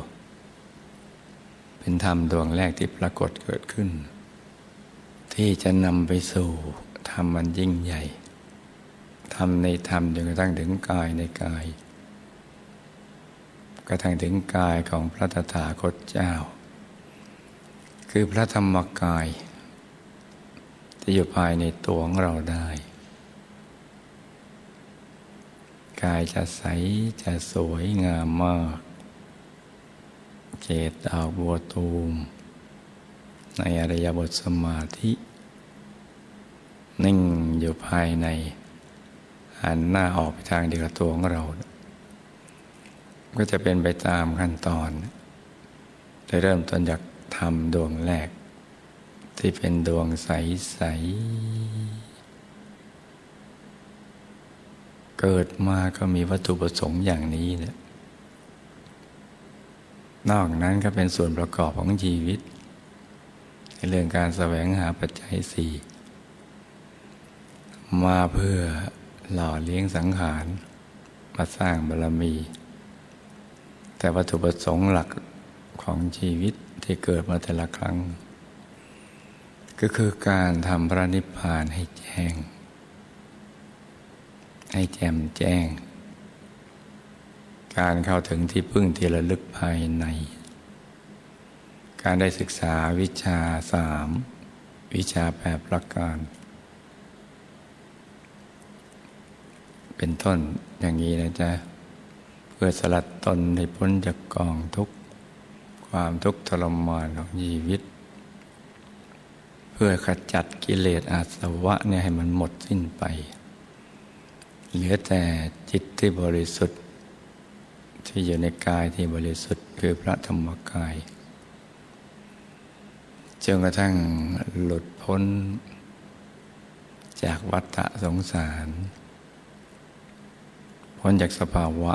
เป็นธรรมดวงแรกที่ปรากฏเกิดขึ้น ที่จะนำไปสู่ธรรมมันยิ่งใหญ่ ทำในธรรมจนกระทั่งถึงกายในกาย กระทั่งถึงกายของพระตถาคตเจ้า คือพระธรรมกาย ที่อยู่ภายในตัวของเราได้ กายจะใสจะสวยงามมาก เจตดาวบัวตูม ในอริยบทสมาธิ นิ่งอยู่ภายใน หันหน้าออกไปทางเดียวกับตัวของเรา ก็จะเป็นไปตามขั้นตอนได้เริ่มต้นจากทำดวงแรก ที่เป็นดวงใส ๆ เกิดมาก็มีวัตถุประสงค์อย่างนี้เนี่ยนอกนั้นก็เป็นส่วนประกอบของชีวิต ในเรื่องการแสวงหาปัจจัยสี่มาเพื่อ หล่อเลี้ยงสังขารมาสร้างบารมี แต่วัตถุประสงค์หลักของชีวิตที่เกิดมาแต่ละครั้ง ก็คือการทำพระนิพพานให้แจ้ง ให้แจ่มแจ้ง การเข้าถึงที่พึ่งที่ระลึกภายใน การได้ศึกษาวิชาสาม วิชาแปดประการ เป็นต้นอย่างนี้นะจ๊ะ เพื่อสลัดตนให้พ้นจากกองทุกข์ ความทุกข์ทรมานของชีวิต เพื่อขจัดกิเลสอาสวะเนี่ยให้มันหมดสิ้นไป เหลือแต่จิตที่บริสุทธิ์ ที่อยู่ในกายที่บริสุทธิ์คือพระธรรมกายจนกระทั่งหลุดพ้นจากวัฏสงสาร พ้นจากสภาวะ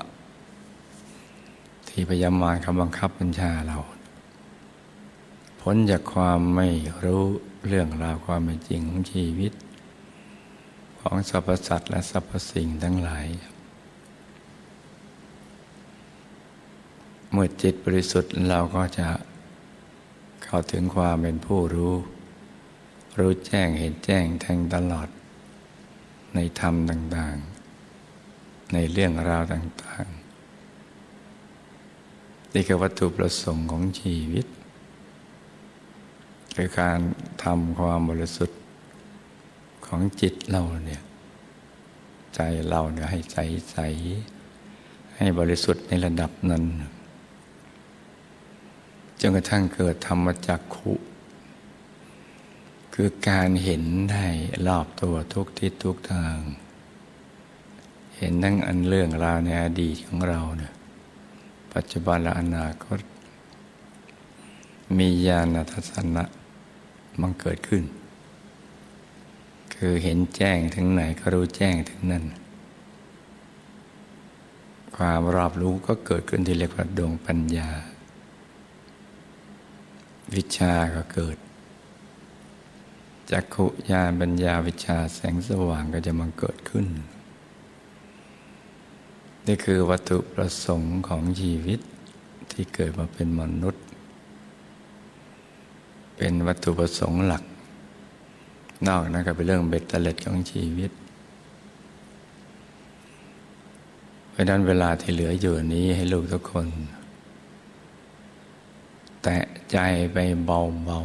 ที่พยามารคำบังคับบัญชาเรา พ้นจากความไม่รู้เรื่องราวความเป็นจริงของชีวิต ของสรรพสัตว์และสรรพสิ่งทั้งหลาย เมื่อจิตบริสุทธิ์เราก็จะเข้าถึงความเป็นผู้รู้ รู้แจ้งเห็นแจ้งแทงตลอดในธรรมต่าง ในเรื่องราวต่างๆ นี่คือวัตถุประสงค์ของชีวิต คือการทำความบริสุทธิ์ของจิตเราเนี่ยใจเราเนี่ยให้ใสใสให้บริสุทธิ์ในระดับนั้นจนกระทั่งเกิดธรรมจักขุคือการเห็นได้รอบตัวทุกทิศทุกทาง เห็นทั้งอันเรื่องราวในอดีตของเราเนี่ยปัจจุบันและอนาคต มีญาณทัศนะมันเกิดขึ้น คือเห็นแจ้งถึงไหนก็รู้แจ้งถึงนั่น ความรอบรู้ก็เกิดขึ้นที่เรียกว่าดวงปัญญา วิชาก็เกิดจักขุญาณปัญญาวิชาแสงสว่างก็จะมาเกิดขึ้น นี่คือวัตถุประสงค์ของชีวิตที่เกิดมาเป็นมนุษย์ เป็นวัตถุประสงค์หลัก นอกนั้นก็เป็นเรื่องเบ็ดเตล็ดของชีวิต เพราะนั้นเวลาที่เหลืออยู่นี้ให้ลูกทุกคน แตะใจไปเบา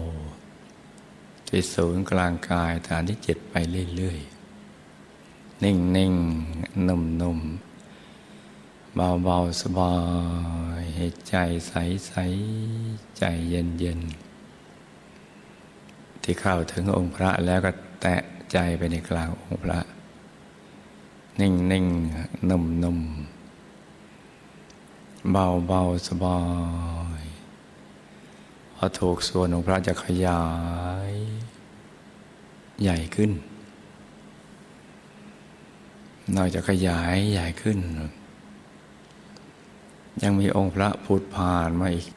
ๆที่ศูนย์กลางกายฐานที่เจ็ดไปเรื่อยๆ นิ่งๆนุ่มๆ เบาๆสบายให้ใจใสๆใจเย็นๆ ที่เข้าถึงองค์พระแล้วก็แตะใจไปในกลางองค์พระ นิ่งๆ นุ่มๆ เบาๆสบายพอถูกส่วนองค์พระจะขยาย ใหญ่ขึ้นนอกจากขยายใหญ่ขึ้น ยังมีองค์พระผุดผ่านมาอีก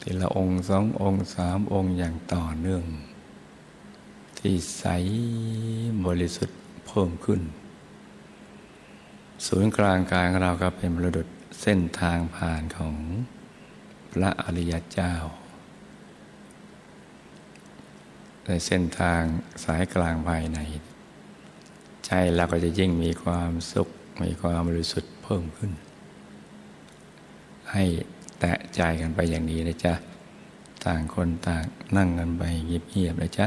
ทีละองค์สององค์สามองค์อย่างต่อเนื่อง ที่ใสบริสุทธิ์เพิ่มขึ้น ศูนย์กลางกายของเราก็เป็นประดุษเส้นทางผ่านของพระอริยเจ้า ในเส้นทางสายกลางภายใน ใจเราก็จะยิ่งมีความสุข มีความบริสุทธิ์เพิ่มขึ้น ให้แตะใจกันไปอย่างนี้นะจ๊ะ ต่างคนต่างนั่งกันไปเงียบๆนะจ๊ะ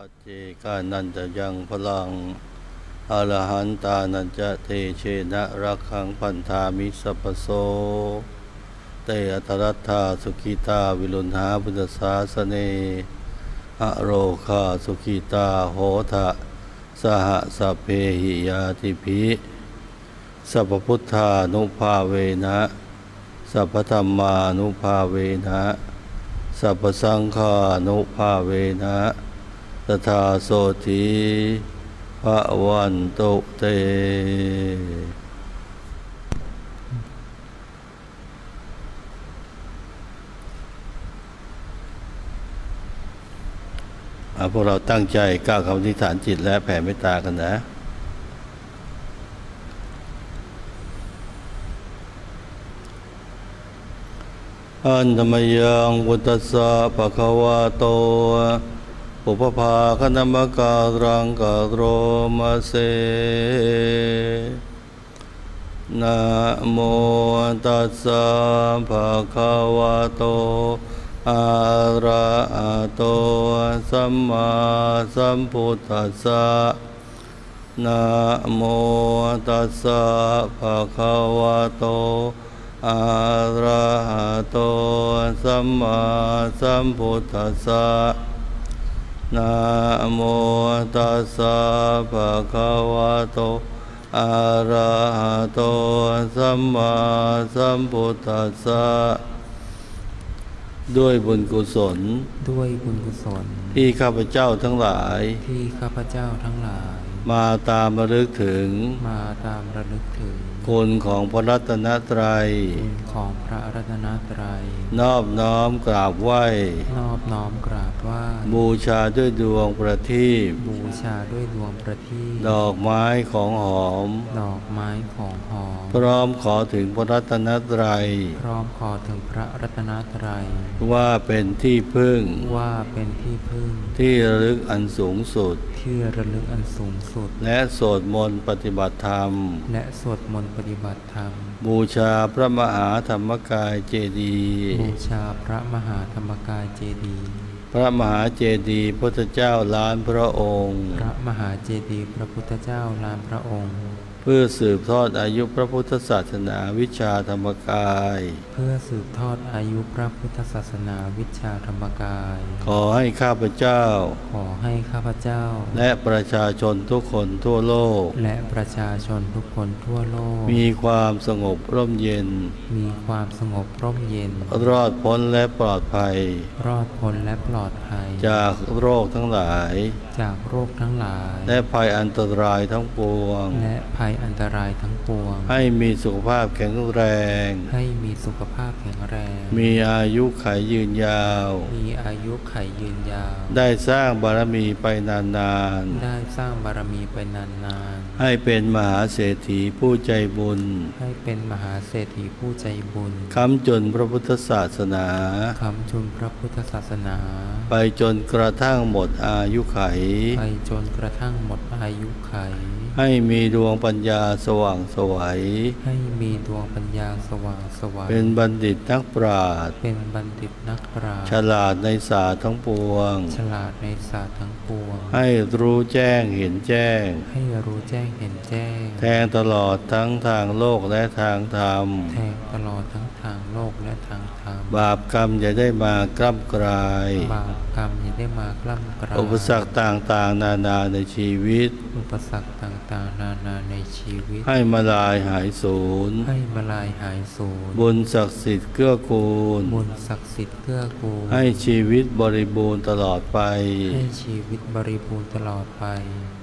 ปัจเจกานันจะยังพลังอรหันตานันจะเตเชนะรักขังพันธามิสัพโส เตอัตรัตาสุขีตาวิลุณหาพุทธศาสเนอโรคาสุขีตาโหทะสหสพเพหิยาติภิสัพพุทธานุภาเวนะสัพพธรรมานุภาเวนะสัพพสังฆานุภาเวนะ ตถาโสธีพระวันตุเตอาพวกเราตั้งใจก้าวคำทิฏฐานจิตและแผ่เมตตากันนะอันธรรมยังวุตสะปะคะวะโต ปุปภาคณมกาตรังกะโรมาเสนะโมตัสสะภะคะวะโตอะระหะโตสัมมาสัมพุทธัสสะนะโมตัสสะภะคะวะโตอะระหะโตสัมมาสัมพุทธัสสะ นะโมตัสสะภะคะวะโตอะระหะโตสัมมาสัมพุทธัสสะด้วยบุญกุศล ด้วยบุญกุศล ที่ข้าพเจ้าทั้งหลาย ที่ข้าพเจ้าทั้งหลาย มาตามระลึกถึง มาตามระลึกถึงคุณของพระรัตนตรัยคุณของพระรัตนตรัย นอบน้อมกราบไหว้ นอบน้อมกราบ ไหว้บูชาด้วยดวงประทีปบูชาด้วยดวงประทีปดอกไม้ของหอม ดอกไม้ของหอม พร้อมขอถึงพระรัตนตรัย พร้อมขอถึงพระรัตนตรัย ว่าเป็นที่พึ่ง ว่าเป็นที่พึ่ง ที่ระลึกอันสูงสุด ที่ระลึกอันสูงสุด และสวดมนต์ปฏิบัติธรรม และสวดมนต์ปฏิบัติธรรม บูชาพระมหาธรรมกายเจดีย์บูชาพระมหาธรรมกายเจดีย์ พระมหาเจดีย์พุทธเจ้าล้านพระองค์ พระมหาเจดีย์พระพุทธเจ้าลานพระองค์ เพื่อสืบทอดอายุพระพุทธศาสนาวิชาธรรมกายเพื่อสืบทอดอายุพระพุทธศาสนาวิชาธรรมกาย ขอให้ข้าพเจ้า ขอให้ข้าพเจ้า และประชาชนทุกคนทั่วโลก และประชาชนทุกคนทั่วโลก มีความสงบร่มเย็น มีความสงบร่มเย็น รอดพ้นและปลอดภัย รอดพ้นและปลอดภัย จากโรคทั้งหลาย จากโรคทั้งหลาย และภัยอันตรายทั้งปวง และภัยอันตรายทั้งปวง ให้มีสุขภาพแข็งแรง ให้มีสุขภาพแข็งแรง มีอายุขัยยืนยาว มีอายุไขยืนยาว ได้สร้างบารมีไปนานได้สร้างบารมีไปนานๆ ให้เป็นมหาเศรษฐีผู้ใจบุญๆให้เป็นมหาเศรษฐีผู้ใจบุญ ค้ำจนพระพุทธศาสนาคำจุนพระพุทธศาสนา ไปจนกระทั่งหมดอายุไข ไปจนกระทั่งหมดอายุไข ให้มีดวงปัญญาสว่างไสวัยให้มีดวงปัญญาสว่างสวายเป็นบัณฑิตนักปราชญ์เป็นบัณฑิตนักปราชฉญ์ลาดในศาสตร์ทั้งปวง ฉลาดในศาสตร์ทั้งปวง ให้รู้แจ้งเห็นแจ้ง ให้รู้แจ้งเห็นแจ้ง แทงตลอดทั้งทางโลกและทางธรรม แทงตลอดทั้งทางโลกและทางธรรม บาปกรรมอย่าได้มากล้ำกลาย บาปกรรมอย่าได้มากล้ำกลาย อุปสรรคต่างๆ นานาในชีวิต อุปสรรคต่างๆ นานาในชีวิต ให้มาลายหายสูญ ให้มาลายหายสูญ บุญศักดิ์สิทธิ์เกื้อกูล บุญศักดิ์สิทธิ์เกื้อกูล ให้ชีวิตบริบูรณ์ตลอดไป ให้ชีวิตบริบูรณ์ตลอดไป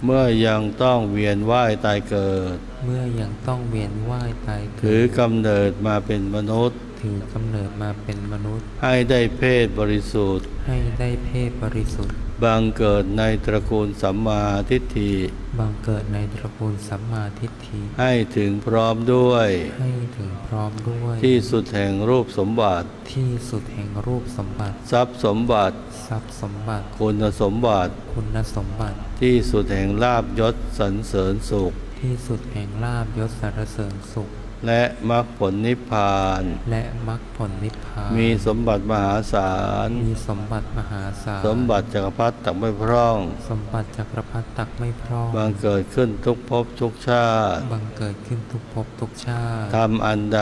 เมื่อยังต้องเวียนว่ายตายเกิด เมื่อยังต้องเวียนว่ายตายถืเกิอดกำเนิดมาเป็นมนุษย์ ถือกำเนิดมาเป็นมนุษย์ ให้ได้เพศบริสุทธิ์ ให้ได้เพศบริสุทธิ์บังเกิดในตระกูลสัมมาทิฏฐิบังเกิดในตระกูลสัมมาทิฏฐิ ให้ถึงพร้อมด้วย ให้ถึงพร้อมด้วย ที่สุดแห่งรูปสมบัติ ที่สุดแห่งรูปสมบัติ ทรัพย์สมบัติ ทรัพย์สมบัติ คุณสมบัติ คุณสมบัติ ที่สุดแห่งลาบยศสรรเสริญสุข ที่สุดแห่งลาบยศสารเสริญสุข และมรรคผลนิพพาน และมรรคผลนิพพาน มีสมบัติมหาศาล มีสมบัติมหาศาล สมบัติจักรพรรดิตักไม่พร่อง สมบัติจักรพรรดิตักไม่พร่อง บังเกิดขึ้นทุกภพทุกชาติ บังเกิดขึ้นทุกภพทุกชาติทำอันใด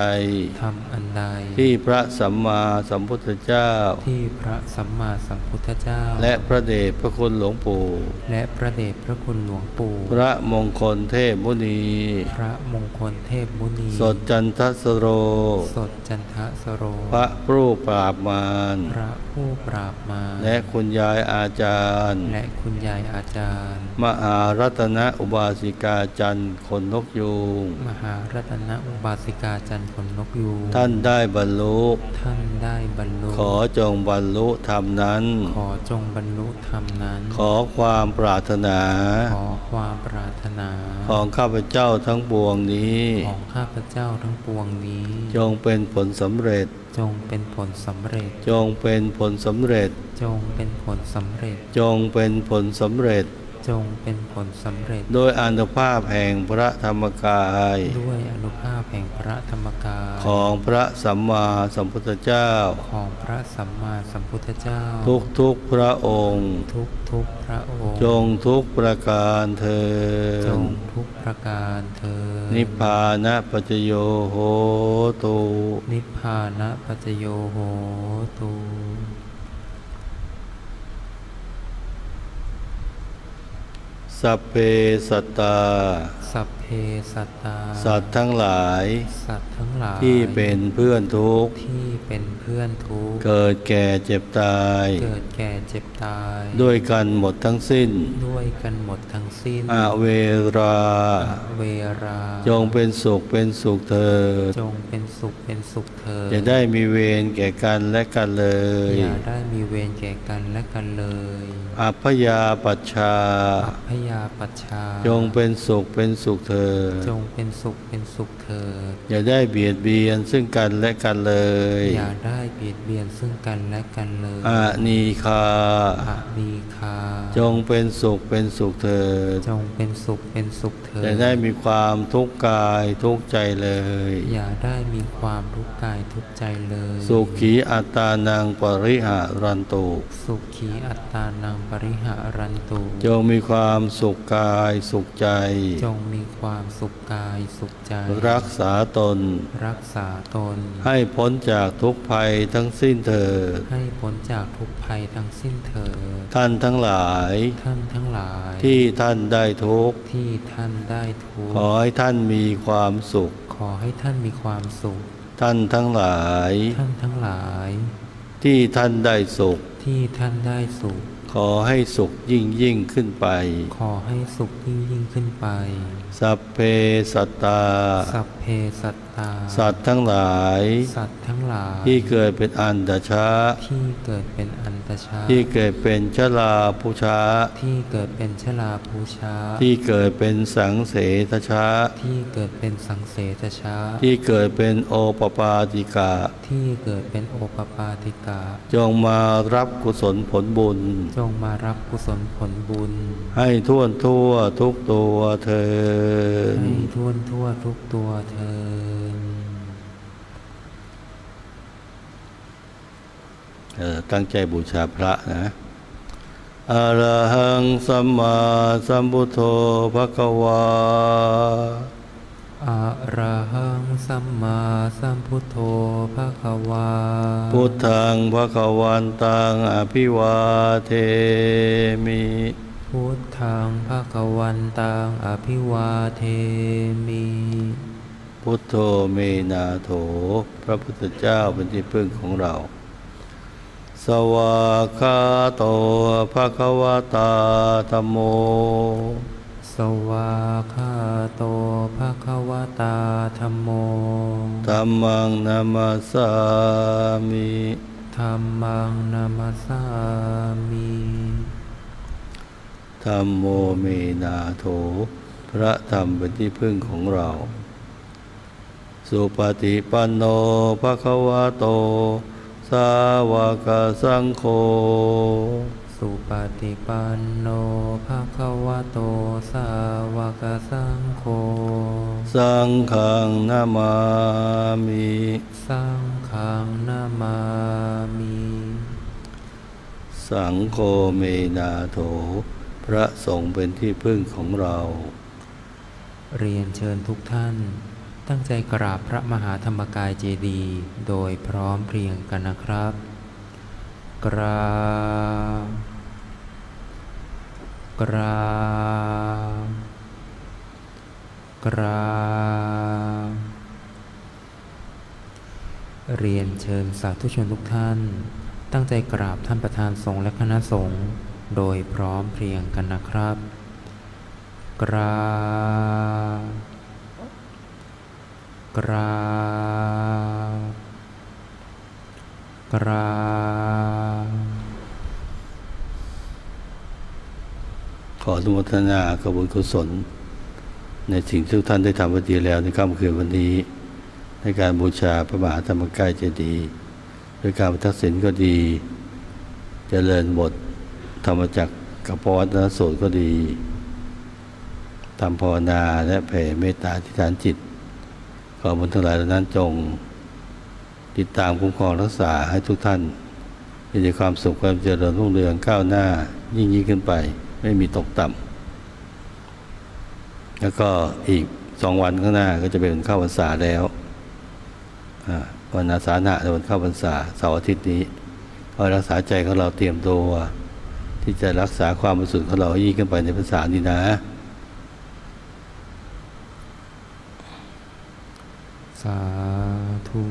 ทำอันใด ที่พระสัมมาสัมพุทธเจ้า ที่พระสัมมาสัมพุทธเจ้า และพระเดชพระคุณหลวงปู่ และพระเดชพระคุณหลวงปู่ พระมงคลเทพมุนี พระมงคลเทพมุนีสดจันทสโร สดจันทสโร พระผู้ปราบมารพระผู้ปราบมารและคุณยายอาจารย์ และคุณยายอาจารย์ มหารัตนอุบาสิกาจันทร์ขนนกยูงมหารัตนอุบาสิกาจันทร์ขนนกยูงท่านได้บรรลุท่านได้บรรลุ ขอจงบรรลุธรรมนั้น ขอจงบรรลุธรรมนั้น ขอความปรารถนา ขอความปรารถนา ของข้าพเจ้าทั้งปวงนี้ของข้าพเจ้าทั้งปวงนี้ จงเป็นผลสำเร็จ จงเป็นผลสำเร็จ จงเป็นผลสำเร็จ จงเป็นผลสำเร็จ จงเป็นผลสำเร็จ จงเป็นผลสำเร็จ โดยอานุภาพแห่งพระธรรมกาย ด้วยอนุภาพแห่งพระธรรมกาย ของพระสัมมาสัมพุทธเจ้า ของพระสัมมาสัมพุทธเจ้า ทุกทุกๆพระองค์ ทุกทุกพระองค์ จงทุกประการเธอจญงทุกประการเธอญนิพพานะปัจจโยโหตุ นิพพานะปัจจโยโหตุ สัพเพสัตตา เพสัตตา สัตว์ทั้งหลาย สัตว์ทั้งหลาย ที่เป็นเพื่อนทุกข์ ที่เป็นเพื่อนทุกข์ เกิดแก่เจ็บตาย เกิดแก่เจ็บตาย ด้วยกันหมดทั้งสิ้น ด้วยกันหมดทั้งสิ้นอาเวรา เวรา จงเป็นสุขเป็นสุขเธอ จงเป็นสุขเป็นสุขเถิดอย่าได้มีเวรแก่กันและกันเลย อย่าได้มีเวรแก่กันและกันเลยอัพยาปัชชาอัพยาปัชชา จงเป็นสุขเป็นสุขเธอจงเป็นสุขเป็นสุขเถิด อย่าได้เบียดเบียนซึ่งกันและกันเลย อย่าได้เบียดเบียนซึ่งกันและกันเลยอานีคาอะมีคา จงเป็นสุขเป็นสุขเธอจงเป็นสุขเป็นสุขเถิด อย่าได้มีความทุกข์กายทุกข์ใจเลย อย่าได้มีความทุกข์กายทุกข์ใจเลย สุขีอัตตานังปริหารันตุสุขีอัตตานังปริหารันตุ จงมีความสุขกายสุขใจ จงมีความสุขกายสุขใจ รักษาตน รักษาตน ให้พ้นจากทุกภัยทั้งสิ้นเถิดให้พ้นจากทุกภัยทั้งสิ้นเถิดท่านทั้งหลาย ท่านทั้งหลาย ที่ท่านได้ทุกข์ที่ท่านได้ทุกข์ขอให้ท่านมีความสุข ขอให้ท่านมีความสุข ท่านทั้งหลาย ท่านทั้งหลาย ที่ท่านได้สุข ที่ท่านได้สุขขอให้สุขยิ่งยิ่งขึ้นไป ขอให้สุขยิ่งยิ่งขึ้นไป สัพเพสัตตา สัพเพสัตตา สัตว์ทั้งหลาย สัตว์ทั้งหลาย ที่เกิดเป็นอันตชะที่เกิดเป็นอันตชาที่เกิดเป็นชลาผู้ชาที่เกิดเป็นชลาภูชาที่เกิดเป็นสังเสทชะที่เกิดเป็นสังเสทชาที่เกิดเป็นโอปปาติกะที่เกิดเป็นโอปปาติกา จงมารับกุศลผลบุญ จงมารับกุศลผลบุญ ให้ท่วนทั่วทุกตัวเธอญให้ท่วนทั่วทุกตัวเทินเออตั้งใจบูชาพระนะอะระหังสัมมาสัมพุทโธภะคะวาอะระหังสัมมาสัมพุทโธภะคะวา พุทธังภะคะวันตังอภิวาเทมิ พุทธังภะคะวันตังอภิวาเทมิ พุทโธเมนาโถ พระพุทธเจ้าเป็นที่พึ่งของเรา สวากขาโตภะคะวตาธรรมโม สวาคาโตภะคะวตาธัมโมธัมมังนามาสามิธัมมังนามัสสามิธ รรมโมเมนาโถ พระธรรมเป็นที่พึ่งของเรา สุปฏิปันโนภะคะวะโต สาวกสังโฆ สุปฏิปันโนภะคะวะโต สาวกสังโฆ สังฆังนามามิ สังฆังนามามิ สังโฆเมนาโถพ ระสงฆ์เป็นที่พึ่งของเรา เรียนเชิญทุกท่าน ตั้งใจกราบพระมหาธรรมกายเจดีย์โดยพร้อมเพรียงกันนะครับ กราบกราบกราบเรียนเชิญสาธุชนทุกท่าน ตั้งใจกราบท่านประธานสงฆ์และคณะสงฆ์ โดยพร้อมเพรียงกันนะครับ กราบกรากราขออนุโมทนากบุญกุศล ในสิ่งที่ทุกท่านได้ทำไว้ดีแล้วในค่ำคืนวันนี้ ในการบูชาพระมหาธรรมกายเจดีย์โดยการประทักษิณก็ดีจเจริญบท ธรรมจักรกับปวัตนสูตรก็ดีทำภาวนาและแผ่เมตตาธิษฐานจิต ขอบุญทั้งหลายเหล่านั้นจง ติดตามคุ้มครองรักษาให้ทุกท่านมีแต่ความสุขความเจริญรุ่งเรืองก้าวหน้า ยิ่งยิ่งขึ้นไป ไม่มีตกต่ำแล้วก็อีกสองวันข้างหน้าก็จะเป็นเข้าพรรษาแล้ววันอาสาหะและวันเข้าพรรษาเสาร์อาทิตย์นี้ขอรักษาใจของเราเตรียมตัว ที่จะรักษาความบริสุทธิ์ของเราให้ยิ่งขึ้นไปในพรรษานี้นะ สาธุ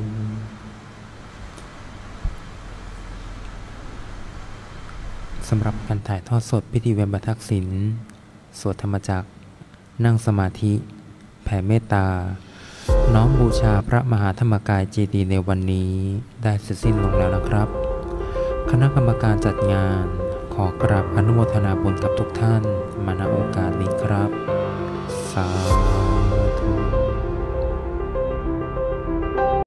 สำหรับการถ่ายทอดสดพิธีเวียนบรรทักษิณสวดธรรมจักนั่งสมาธิ แผ่เมตตา น้อมบูชาพระมหาธรรมกายเจดีย์ในวันนี้ได้เสร็จสิ้นลงแล้วนะครับ คณะกรรมการจัดงาน อกราบอนุโมทนาบุญกับทุกท่าน มาณโอกาสนี้ครับ สา